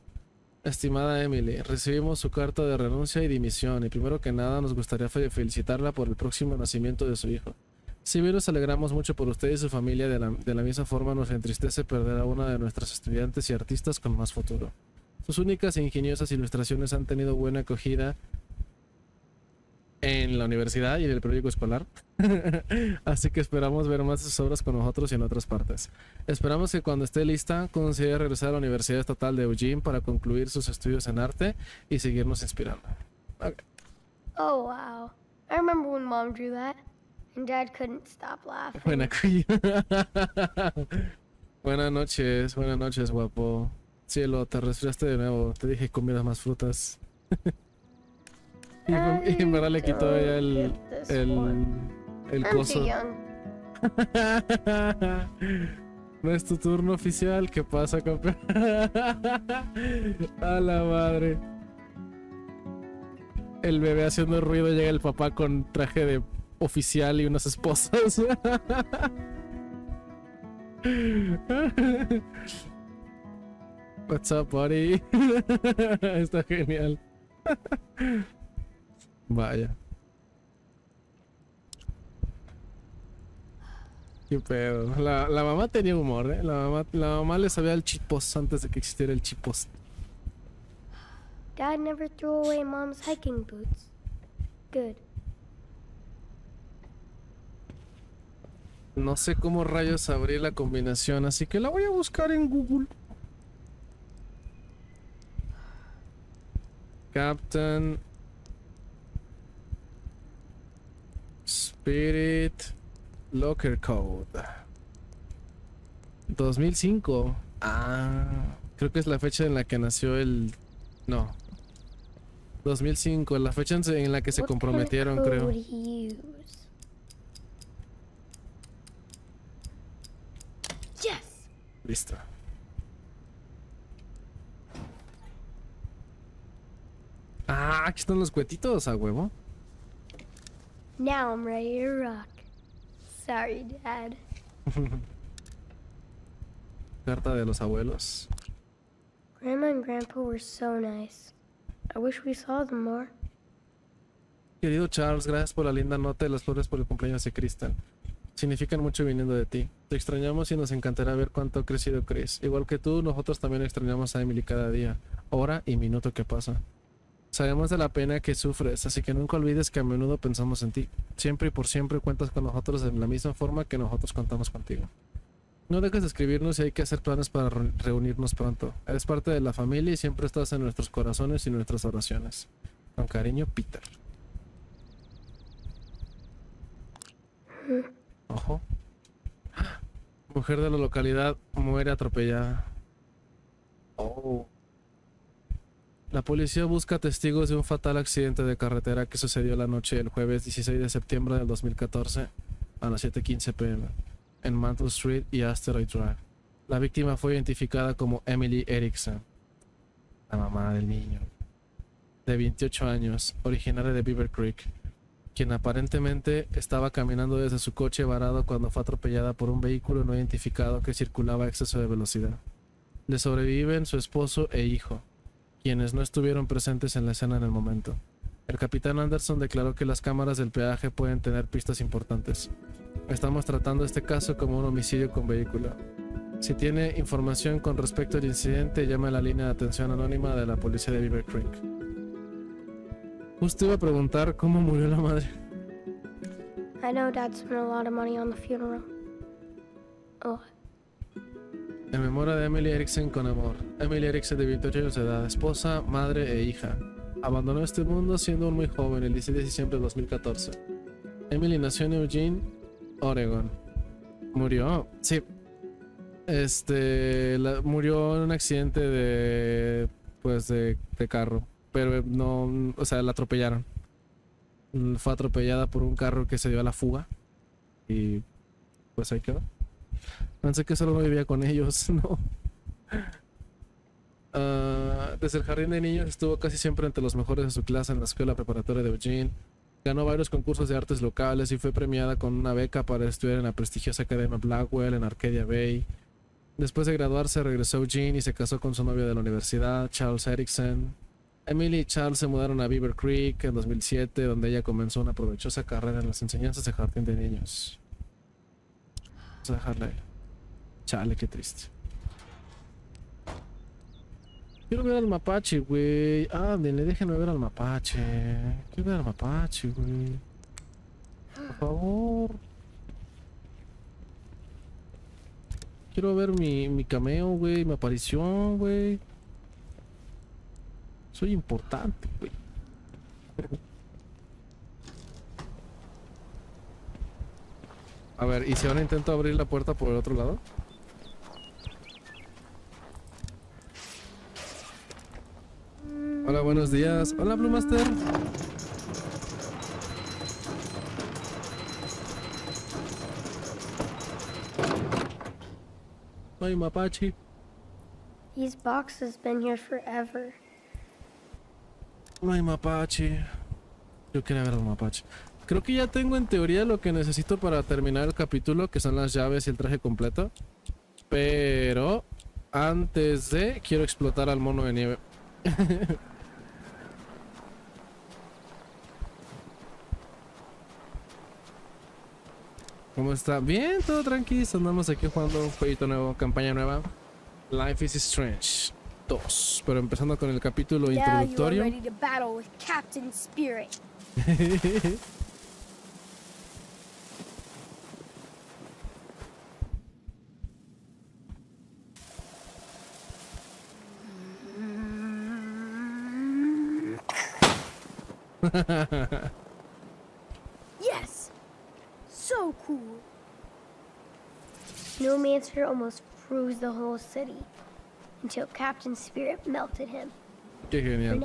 Estimada Emily, recibimos su carta de renuncia y dimisión y primero que nada nos gustaría fe- felicitarla por el próximo nacimiento de su hijo. Si bien nos alegramos mucho por usted y su familia, de la, de la misma forma nos entristece perder a una de nuestras estudiantes y artistas con más futuro. Sus únicas e ingeniosas ilustraciones han tenido buena acogida en la universidad y en el periódico escolar. Así que esperamos ver más de sus obras con nosotros y en otras partes. Esperamos que cuando esté lista considere regresar a la Universidad Estatal de Eugene para concluir sus estudios en arte y seguirnos inspirando. Oh, wow. I remember when mom drew that, and dad couldn't stop laughing. Buena. Buenas noches, buenas noches, guapo. Cielo, te resfriaste de nuevo. Te dije que comieras más frutas. y, y en verdad le quitó ya el, el, el coso. no es tu turno oficial. ¿Qué pasa, campeón? A la madre. El bebé haciendo ruido, llega el papá con traje de oficial y unas esposas. What's up, buddy? Está genial. Vaya. Qué pedo. La, la mamá tenía humor, ¿eh? La mamá, la mamá le sabía el chipos antes de que existiera el chipos. Dad never threw away mom's hiking boots. Good. No sé cómo rayos abrir la combinación, así que la voy a buscar en Google. Captain Spirit Locker Code 2005. Ah, Creo que es la fecha en la que nació el... No. 2005, la fecha en la que se comprometieron, creo. Listo. Ah, aquí están los cuetitos, a huevo. Now I'm ready to rock. Sorry, Dad. Carta de los abuelos. Grandma and Grandpa were so nice. I wish we saw them more. Querido Charles, gracias por la linda nota y las flores por el cumpleaños de Kristen. Significan mucho viniendo de ti. Te extrañamos y nos encantará ver cuánto ha crecido Chris. Igual que tú, nosotros también extrañamos a Emily cada día, hora y minuto que pasa. Sabemos de la pena que sufres, así que nunca olvides que a menudo pensamos en ti. Siempre y por siempre cuentas con nosotros de la misma forma que nosotros contamos contigo. No dejes de escribirnos y hay que hacer planes para re- reunirnos pronto. Eres parte de la familia y siempre estás en nuestros corazones y nuestras oraciones. Con cariño, Peter. Ojo. Mujer de la localidad muere atropellada. Oh. La policía busca testigos de un fatal accidente de carretera que sucedió la noche del jueves 16 de septiembre del 2014 a las 7:15 pm en Mantle Street y Asteroid Drive. La víctima fue identificada como Emily Erickson, la mamá del niño, de 28 años, originaria de Beaver Creek, quien aparentemente estaba caminando desde su coche varado cuando fue atropellada por un vehículo no identificado que circulaba a exceso de velocidad. Le sobreviven su esposo e hijo, quienes no estuvieron presentes en la escena en el momento. El capitán Anderson declaró que las cámaras del peaje pueden tener pistas importantes. Estamos tratando este caso como un homicidio con vehículo. Si tiene información con respecto al incidente, llame a la línea de atención anónima de la policía de Beaver Creek. Justo iba a preguntar cómo murió la madre. I know Dad spent a lot of money on the funeral. Lot. En memoria de Emily Erickson con amor. Emily Erickson de 28 años de edad, esposa, madre e hija. Abandonó este mundo siendo muy joven el 16 de diciembre de 2014. Emily nació en Eugene, Oregon. Murió, sí. Este, murió en un accidente de, pues, de, de carro. Pero no, o sea, la atropellaron. Mm, Fue atropellada por un carro que se dio a la fuga. Y, pues ahí quedó. Pensé que solo vivía con ellos, no. Ah, desde el jardín de niños estuvo casi siempre entre los mejores de su clase en la escuela preparatoria de Eugene. Ganó varios concursos de artes locales y fue premiada con una beca para estudiar en la prestigiosa Academia Blackwell en Arcadia Bay. Después de graduarse regresó a Eugene y se casó con su novio de la universidad, Charles Erickson. Emily y Charles se mudaron a Beaver Creek en 2007, donde ella comenzó una provechosa carrera en las enseñanzas de jardín de niños. Vamos a dejarla ahí. Chale, qué triste. Quiero ver al mapache, güey. Ándale, déjenme ver al mapache. Quiero ver al mapache, güey. Por favor. Quiero ver mi, mi cameo, güey. Mi aparición, güey. Soy importante, güey. A ver, ¿y si ahora intento abrir la puerta por el otro lado? Hola, buenos días. Hola, Blue Master. Ay, mapache. These boxes been here forever. Hay mapache. Yo quería ver al mapache. Creo que ya tengo en teoría lo que necesito para terminar el capítulo, que son las llaves y el traje completo. Pero antes de, quiero explotar al mono de nieve. ¿Cómo está? Bien, todo tranquilo. Andamos aquí jugando un jueguito nuevo, campaña nueva. Life is Strange 2. Pero empezando con el capítulo Now introductorio. ready to battle with Captain Spirit. Yes! So cool. Snowmancer almost froze the whole city. until Captain Spirit melted him. Qué genial.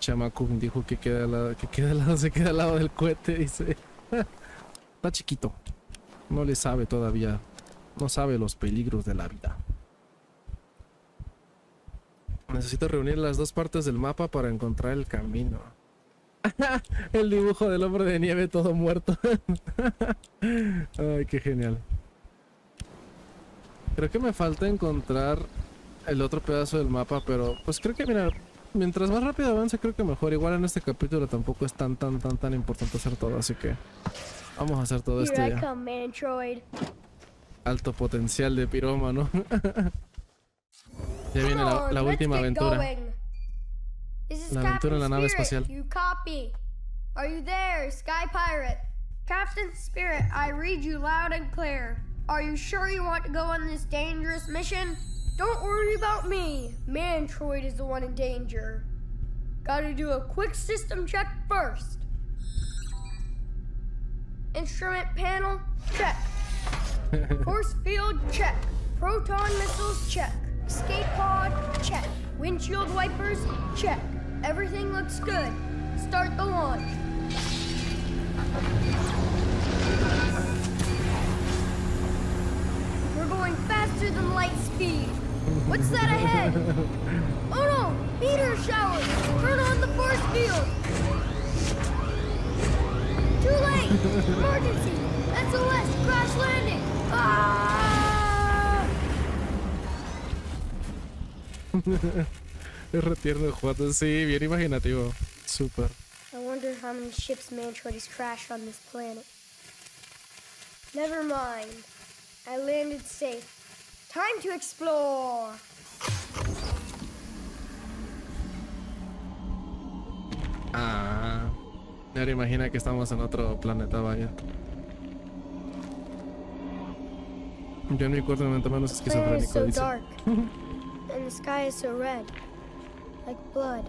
Chamakun dijo que queda al lado, que queda al lado, se queda al lado del cohete, dice. Está chiquito. No le sabe todavía. No sabe los peligros de la vida. Necesito reunir las dos partes del mapa para encontrar el camino. el dibujo del hombre de nieve todo muerto. Ay, qué genial. Creo que me falta encontrar el otro pedazo del mapa, pero pues creo que mira, mientras más rápido avance creo que mejor. Igual en este capítulo tampoco es tan tan tan tan importante hacer todo, así que vamos a hacer todo esto Here ya. come. Alto potencial de piroma, ¿no? ya viene la, última aventura. Going. This is La aventura en la Captain nave Spirit. espacial. You copy? Are you there, Sky Pirate? Captain Spirit, I read you loud and clear. Are you sure you want to go on this dangerous mission? Don't worry about me. Mantroid is the one in danger. Gotta do a quick system check first. Instrument panel, check. Force field, check. Proton missiles, check. Escape pod, check. Windshield wipers, check. Everything looks good. Start the launch. We're going faster than light speed. What's that ahead? Oh no! Meteor shower! Turn on the force field! Too late! Emergency! SOS! Crash landing! Ah! es retierno juego. Sí, bien imaginativo. Súper. I wonder how many ships Mantroid has crashed on this planet. Never mind. I landed safe. Time to explore! Ah. Ahora imagina que estamos en otro planeta, vaya. Yo en mi cuarto momento menos esquizofrénico, dice. and the sky is so red, like blood.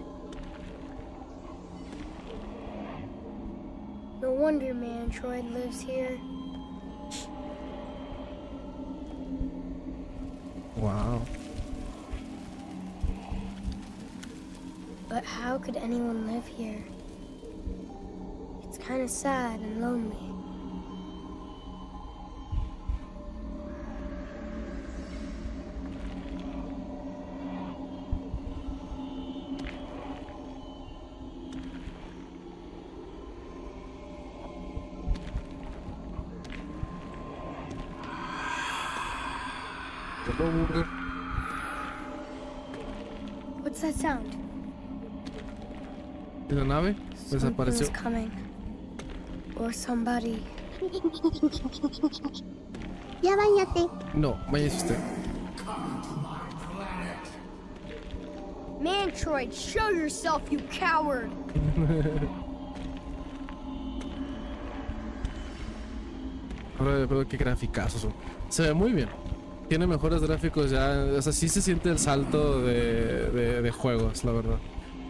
No wonder man, Mantroid lives here. Wow. But how could anyone live here? It's kind of sad and lonely. Nave? Desapareció. Something's coming. Or somebody. Ya bañate. No, váyase usted. Mantroid, show yourself, you coward! Ahora pedo qué graficazos son. Se ve muy bien. Tiene mejores gráficos ya. O sea, sí se siente el salto de, de, de juegos, la verdad.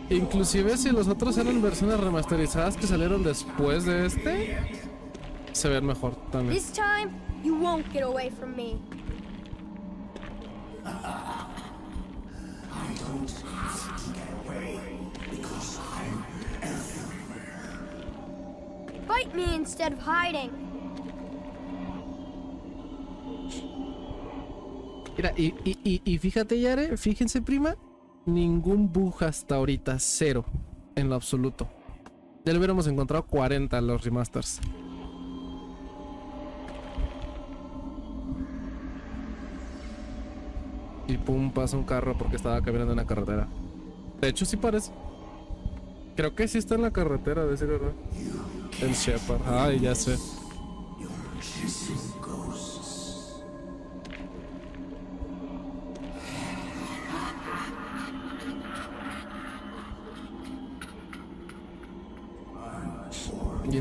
Inclusive si los otros eran versiones remasterizadas que salieron después de este, se ven mejor también. This time, you won't get away from me. Fight me instead of hiding. Mira, y, y, y, y fíjate, Yare, fíjense, prima, ningún bug hasta ahorita, cero, en lo absoluto. Ya le hubiéramos encontrado 40 los remasters. Y pum, pasa un carro porque estaba caminando en la carretera. De hecho, sí parece. Creo que sí está en la carretera, de decir verdad. El Shepard. Ay, ya sé.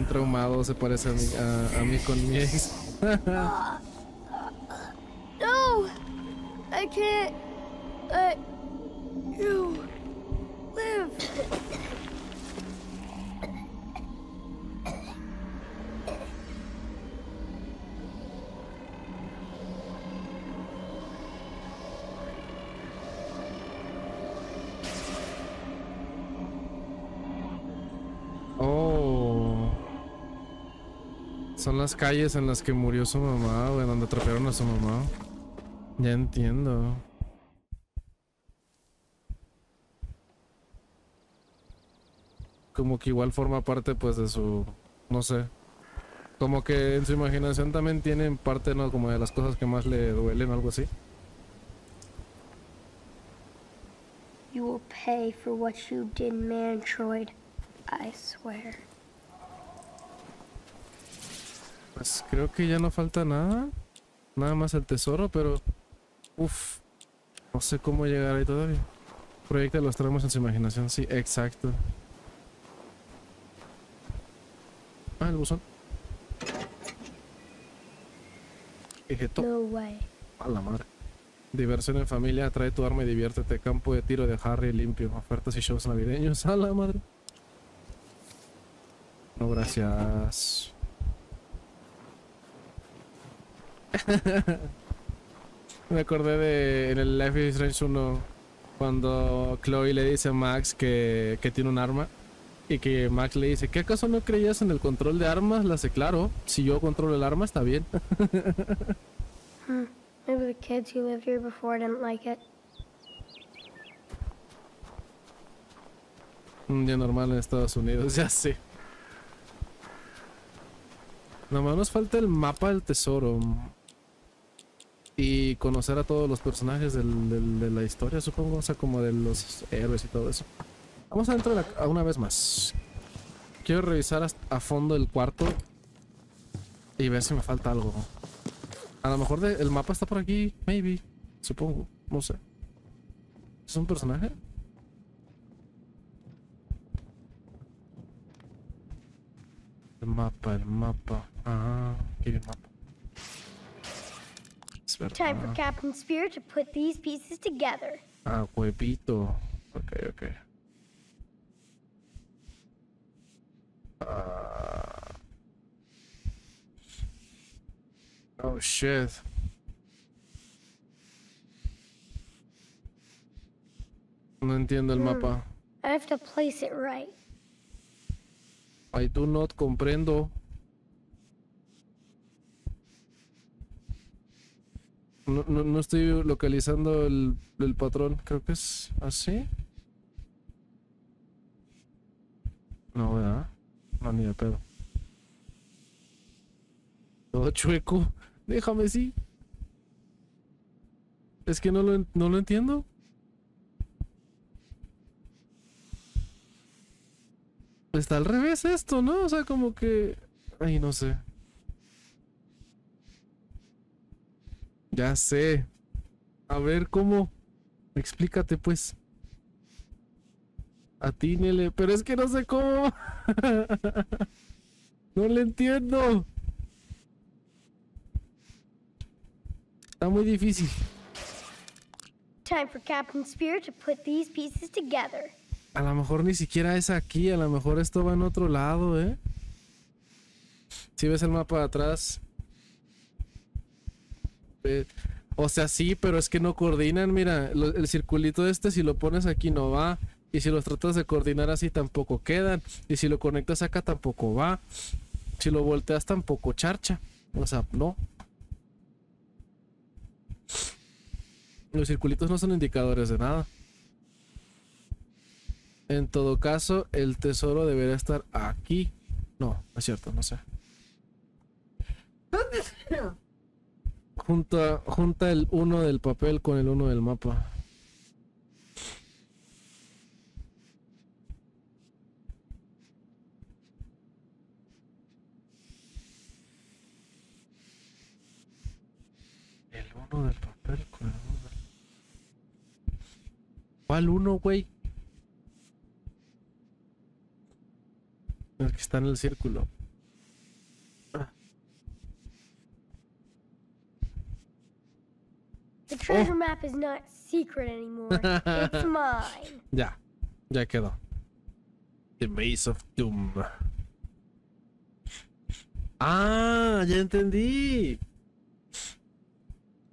Traumado se parece a mí, a, mí con mi ex. No! Son las calles en las que murió su mamá, güey, donde atropellaron a su mamá. Ya entiendo. Como que igual forma parte, pues, de su... No sé. Como que en su imaginación también tienen parte, ¿no? Como de las cosas que más le duelen o algo así. You will pay for what you did, Mantroid. I swear. Pues creo que ya no falta nada. Nada más el tesoro, pero... Uf. No sé cómo llegar ahí todavía. Proyecta los tramos en su imaginación, sí, exacto. Ah, el buzón. Ejeto. No way. A la madre. Diversión en familia, trae tu arma y diviértete. Campo de tiro de Harry limpio. Ofertas y shows navideños. A la madre. No, gracias. Me acordé de en el Life is Strange 1 cuando Chloe le dice a Max que, que tiene un arma y que Max le dice, ¿qué acaso no creías en el control de armas? Le hace claro, si yo controlo el arma está bien. Hmm. Maybe the kids who lived here before didn't like it. Un día normal en Estados Unidos, ya sé. Nomás nos falta el mapa del tesoro. Y conocer a todos los personajes de la historia, supongo. O sea, como de los héroes y todo eso. Vamos a entrar a, una vez más. Quiero revisar a fondo el cuarto. Y ver si me falta algo. A lo mejor de- el mapa está por aquí. Maybe. Supongo. No sé. ¿Es un personaje? El mapa, el mapa. Ah, aquí hay un mapa. Time for. Captain Spear to put these pieces together. Ah, huevito. Ok, ok. Ah. Oh shit. No entiendo el Hmm. mapa. I have to place it right. I do not comprendo. No, no, no estoy localizando el, el patrón. Creo que es así. No, ¿verdad? No, ni de pedo. Todo chueco. Déjame, sí. Es que no lo, no lo entiendo. Está al revés esto, ¿no? O sea, como que... Ay, no sé. Ya sé. A ver, ¿cómo? Explícate, pues. Atínele. Pero es que no sé cómo. no le entiendo. Está muy difícil. Time for Captain Spear to put these pieces together. A lo mejor ni siquiera es aquí, a lo mejor esto va en otro lado, ¿eh? Si ves el mapa de atrás. O sea, sí, pero es que no coordinan. Mira, el circulito este, si lo pones aquí no va. Y si los tratas de coordinar así tampoco quedan. Y si lo conectas acá tampoco va. Si lo volteas tampoco charcha. O sea, no. Los circulitos no son indicadores de nada. En todo caso, el tesoro debería estar aquí. No, no es cierto, no sé. Junta, junta el 1 del papel con el 1 del mapa. El 1 del papel con el 1 del... ¿Cuál 1, güey? El que está en el círculo. The treasure map is not secret anymore. it's mine. Ya, ya quedó. The Maze of Doom. Ah, ya entendí.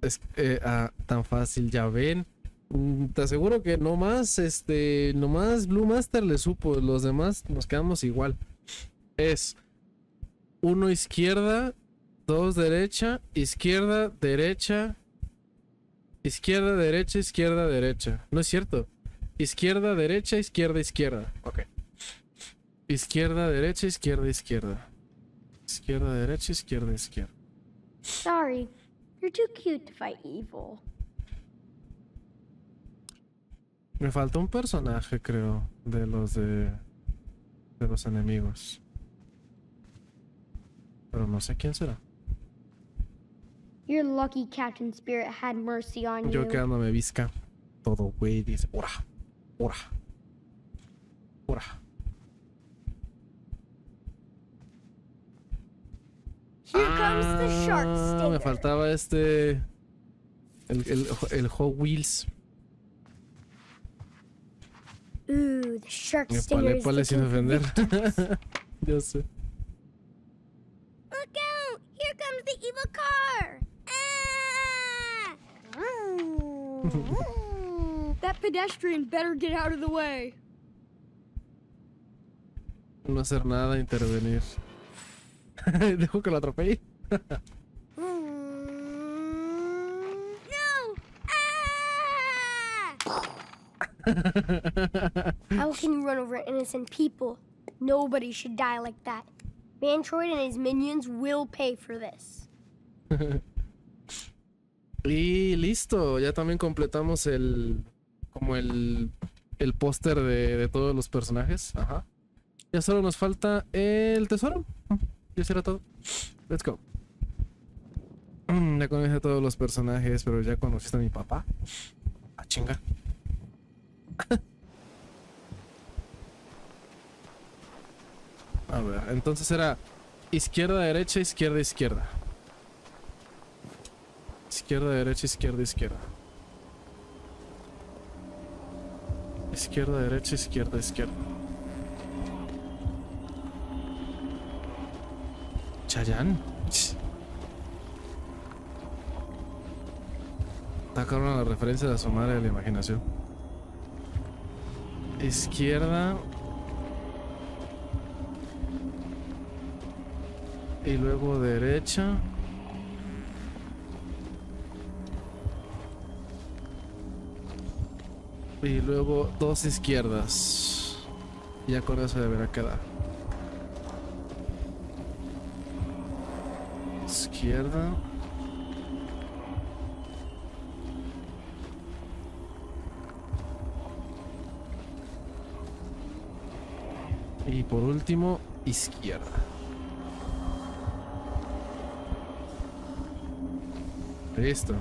Es eh, ah, tan fácil, ya ven. Mm, Te aseguro que nomás, este, nomás Blue Master le supo, los demás nos quedamos igual. Es uno izquierda, dos derecha, izquierda, derecha, izquierda, derecha, izquierda, derecha. No es cierto. Izquierda, derecha, izquierda, izquierda. Ok. Izquierda, derecha, izquierda, izquierda. Izquierda, derecha, izquierda, izquierda. Sorry, you're too cute to fight evil. Me falta un personaje, creo, de los de de los enemigos. Pero no sé quién será. You're lucky Captain Spirit had mercy on Yo you. quedándome visca. Todo güey dice, ora, ora, ora. Here comes the shark Ah, me faltaba este. El, el, el Hot Wheels. Ooh, the shark Me palé sin ofender. Yo sé. Look out! Here comes the evil car! That pedestrian better get out of the way. No hacer nada, intervenir. Dejo que lo atropelle. no! Ah! How can you run over innocent people? Nobody should die like that. Mantroid and his minions will pay for this. Y listo, ya también completamos el. Como el. El póster de, de todos los personajes. Ajá. Ya solo nos falta el tesoro. Ya será todo. Let's go. Mm, Ya conocí a todos los personajes, pero ya conociste a mi papá. Ah, chinga. A ver, entonces era izquierda, derecha, izquierda, izquierda. Izquierda, derecha, izquierda, izquierda. Izquierda, derecha, izquierda, izquierda. Chayanne. Ch. Está cabrón la referencia de su madre de la imaginación. Izquierda. Y luego derecha. Y luego dos izquierdas. Ya con eso deberá quedar. Izquierda. Y por último, izquierda. Listo.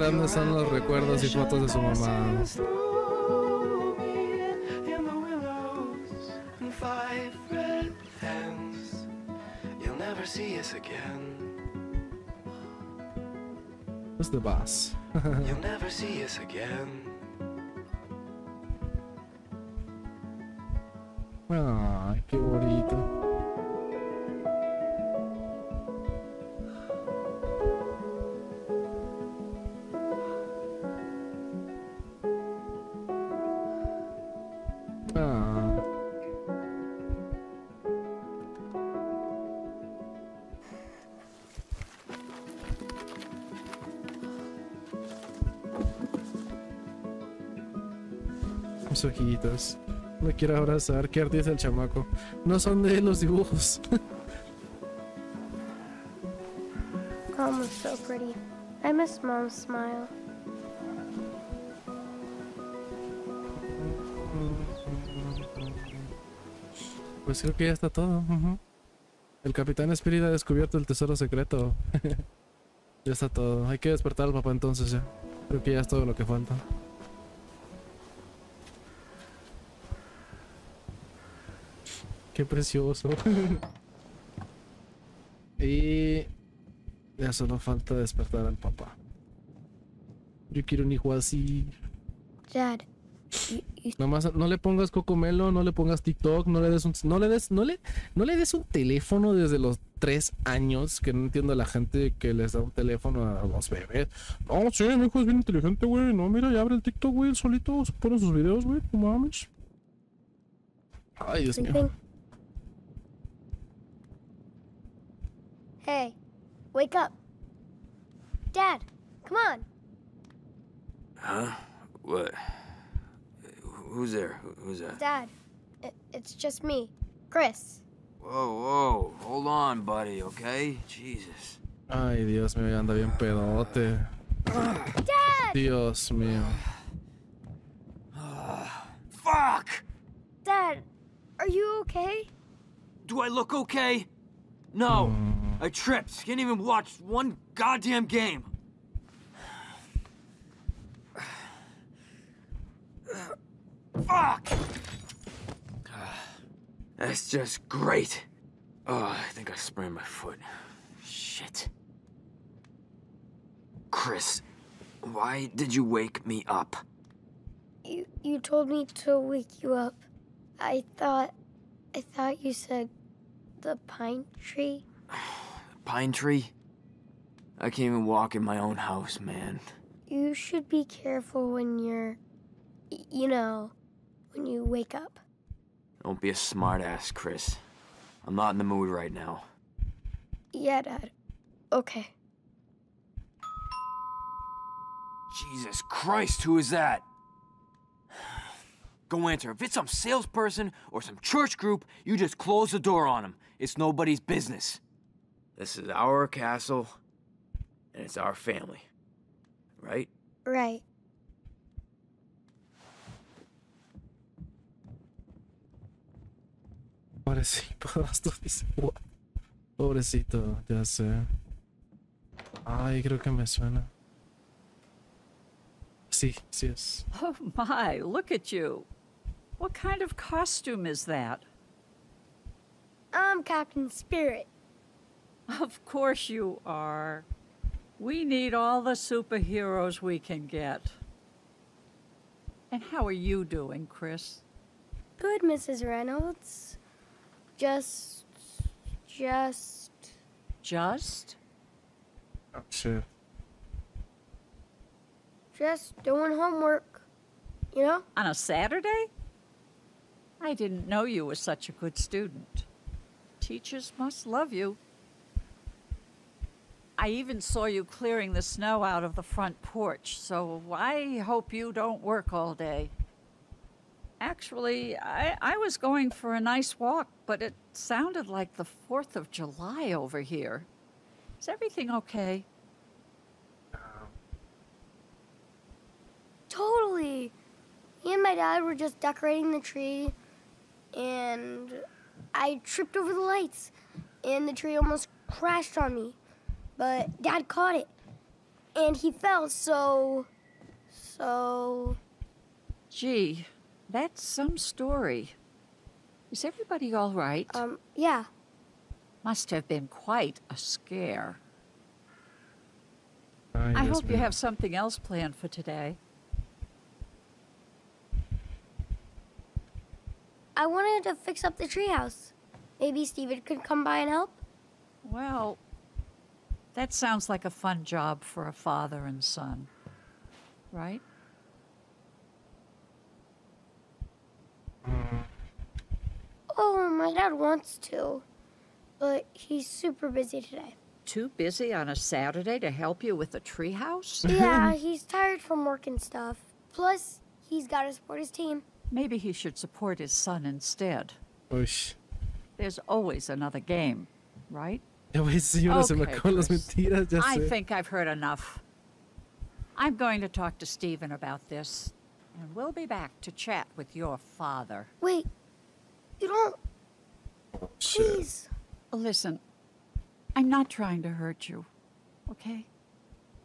Tesoro más grande son los recuerdos y fotos de su mamá. Who's the boss? You'll never see us again. Ojitos. Me quiero abrazar. Qué artista el chamaco. No son de los dibujos. Mom was so pretty. I miss Mom's smile. Pues creo que ya está todo. El Capitán Spirit ha descubierto el tesoro secreto. Ya está todo. Hay que despertar al papá entonces ya. Creo que ya es todo lo que falta. Qué precioso. y ya solo falta despertar al papá. Yo quiero un hijo así. Dad, Nomás no le pongas cocomelo, no le pongas TikTok, no le des un no le des no le no le des un teléfono desde los tres años, que no entiendo a la gente que les da un teléfono a los bebés. No, sí, mi hijo es bien inteligente, güey. No, mira, ya abre el TikTok, güey, solito se pone sus videos, güey. No mames. Ay, Dios mío. On. Huh? What? Who's there? Who's that? Dad, it, it's just me, Chris. Whoa, whoa. Hold on, buddy, okay? Jesus. Ay, Dios mío, anda bien pedote. Dad! Dios mío. Fuck! Dad, are you okay? Do I look okay? No. Mm. I tripped. Can't even watch one goddamn game. Fuck! Ah, that's just great. Oh, I think I sprained my foot. Shit. Chris, why did you wake me up? You you told me to wake you up. I thought I thought you said the pine tree. Pine tree? I can't even walk in my own house, man. You should be careful when you're you know, when you wake up. Don't be a smartass, Chris. I'm not in the mood right now. Yeah, Dad. Okay. Jesus Christ, who is that? Go answer. If it's some salesperson or some church group, you just close the door on them. It's nobody's business. This is our castle, and it's our family. Right? Right. Pobrecito, esto dice. "What?". Pobrecito, ya sé. Ay, creo que me suena. Sí, sí es. Oh my, look at you. What kind of costume is that? I'm Captain Spirit. Of course you are. We need all the superheroes we can get. And how are you doing, Chris? Good, Mrs. Reynolds. Just just Just? Oh, shit. just doing homework. You know? On a Saturday? I didn't know you were such a good student. Teachers must love you. I even saw you clearing the snow out of the front porch, so I hope you don't work all day. Actually, I, I was going for a nice walk, but it sounded like the 4th of July over here. Is everything okay? Totally. Me and my dad were just decorating the tree, and I tripped over the lights, and the tree almost crashed on me. But dad caught it, and he fell, so. So. Gee, that's some story. Is everybody all right? Um, yeah. Must have been quite a scare. Ay, I Dios hope you have something else planned for today. I wanted to fix up the treehouse. Maybe Steven could come by and help? Well, that sounds like a fun job for a father and son, right? Oh, my dad wants to, but he's super busy today. Too busy on a Saturday to help you with the treehouse? yeah, he's tired from work and stuff. Plus, he's got to support his team. Maybe he should support his son instead. Uy. There's always another game, right? Ya ves, señora, se me Okay, acaban las Chris. mentiras, I think I've heard enough. I'm going to talk to Stephen about this, and we'll be back to chat with your father. Wait, you don't. Please. Listen, I'm not trying to hurt you, okay?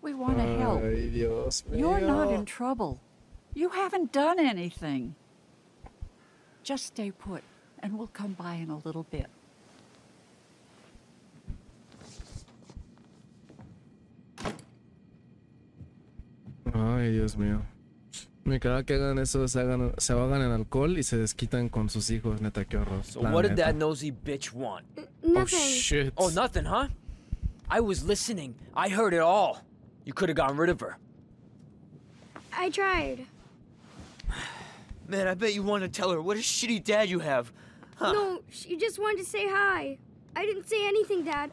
We want to help. Ay, Dios mío. You're not in trouble. You haven't done anything. Just stay put, and we'll come by in a little bit. Ay, Dios mío. Me caga que hagan eso, se, hagan, se ahogan en alcohol y se desquitan con sus hijos, neta, qué horror. So la what did that nosy bitch want? Oh, shit. Oh, nothing, huh? I was listening. I heard it all. You could have gotten rid of her. I tried. Man, I bet you wanted to tell her what a shitty dad you have. Huh. No, she just wanted to say hi. I didn't say anything, Dad.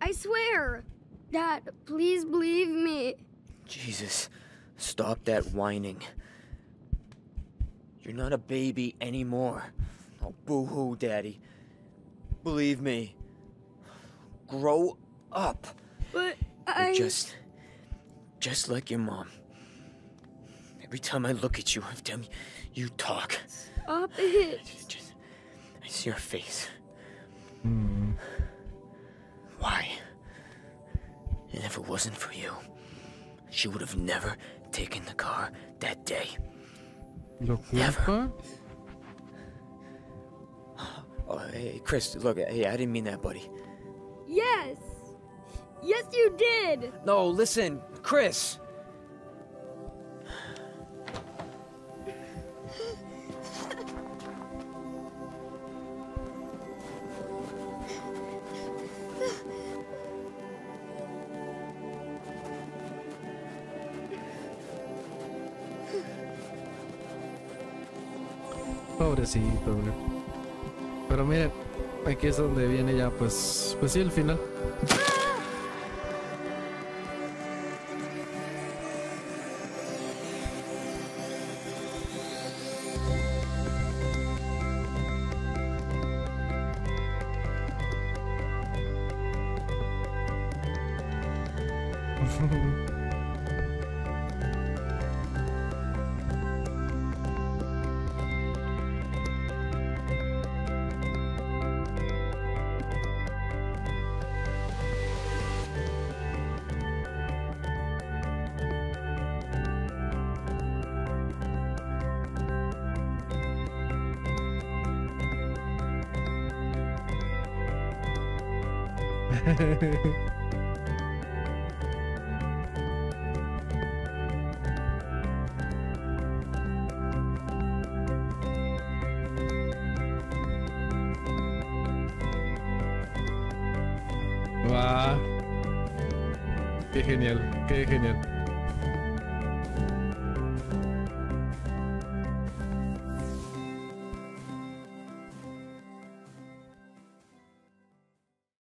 I swear. Dad, please believe me. Jesus, stop that whining. You're not a baby anymore. Oh, boo hoo, Daddy. Believe me. Grow up. But You're I. just. just like your mom. Every time I look at you, every time you talk, Stop it. I see your face. Why? And if it wasn't for you, she would have never taken the car that day. ¿Lo culpa? Oh, hey, Chris, look, hey, I didn't mean that, buddy. Yes. Yes, you did. No, listen, Chris. Pobrecito, güey. Pero miren, aquí es donde viene ya, pues, pues sí, el final.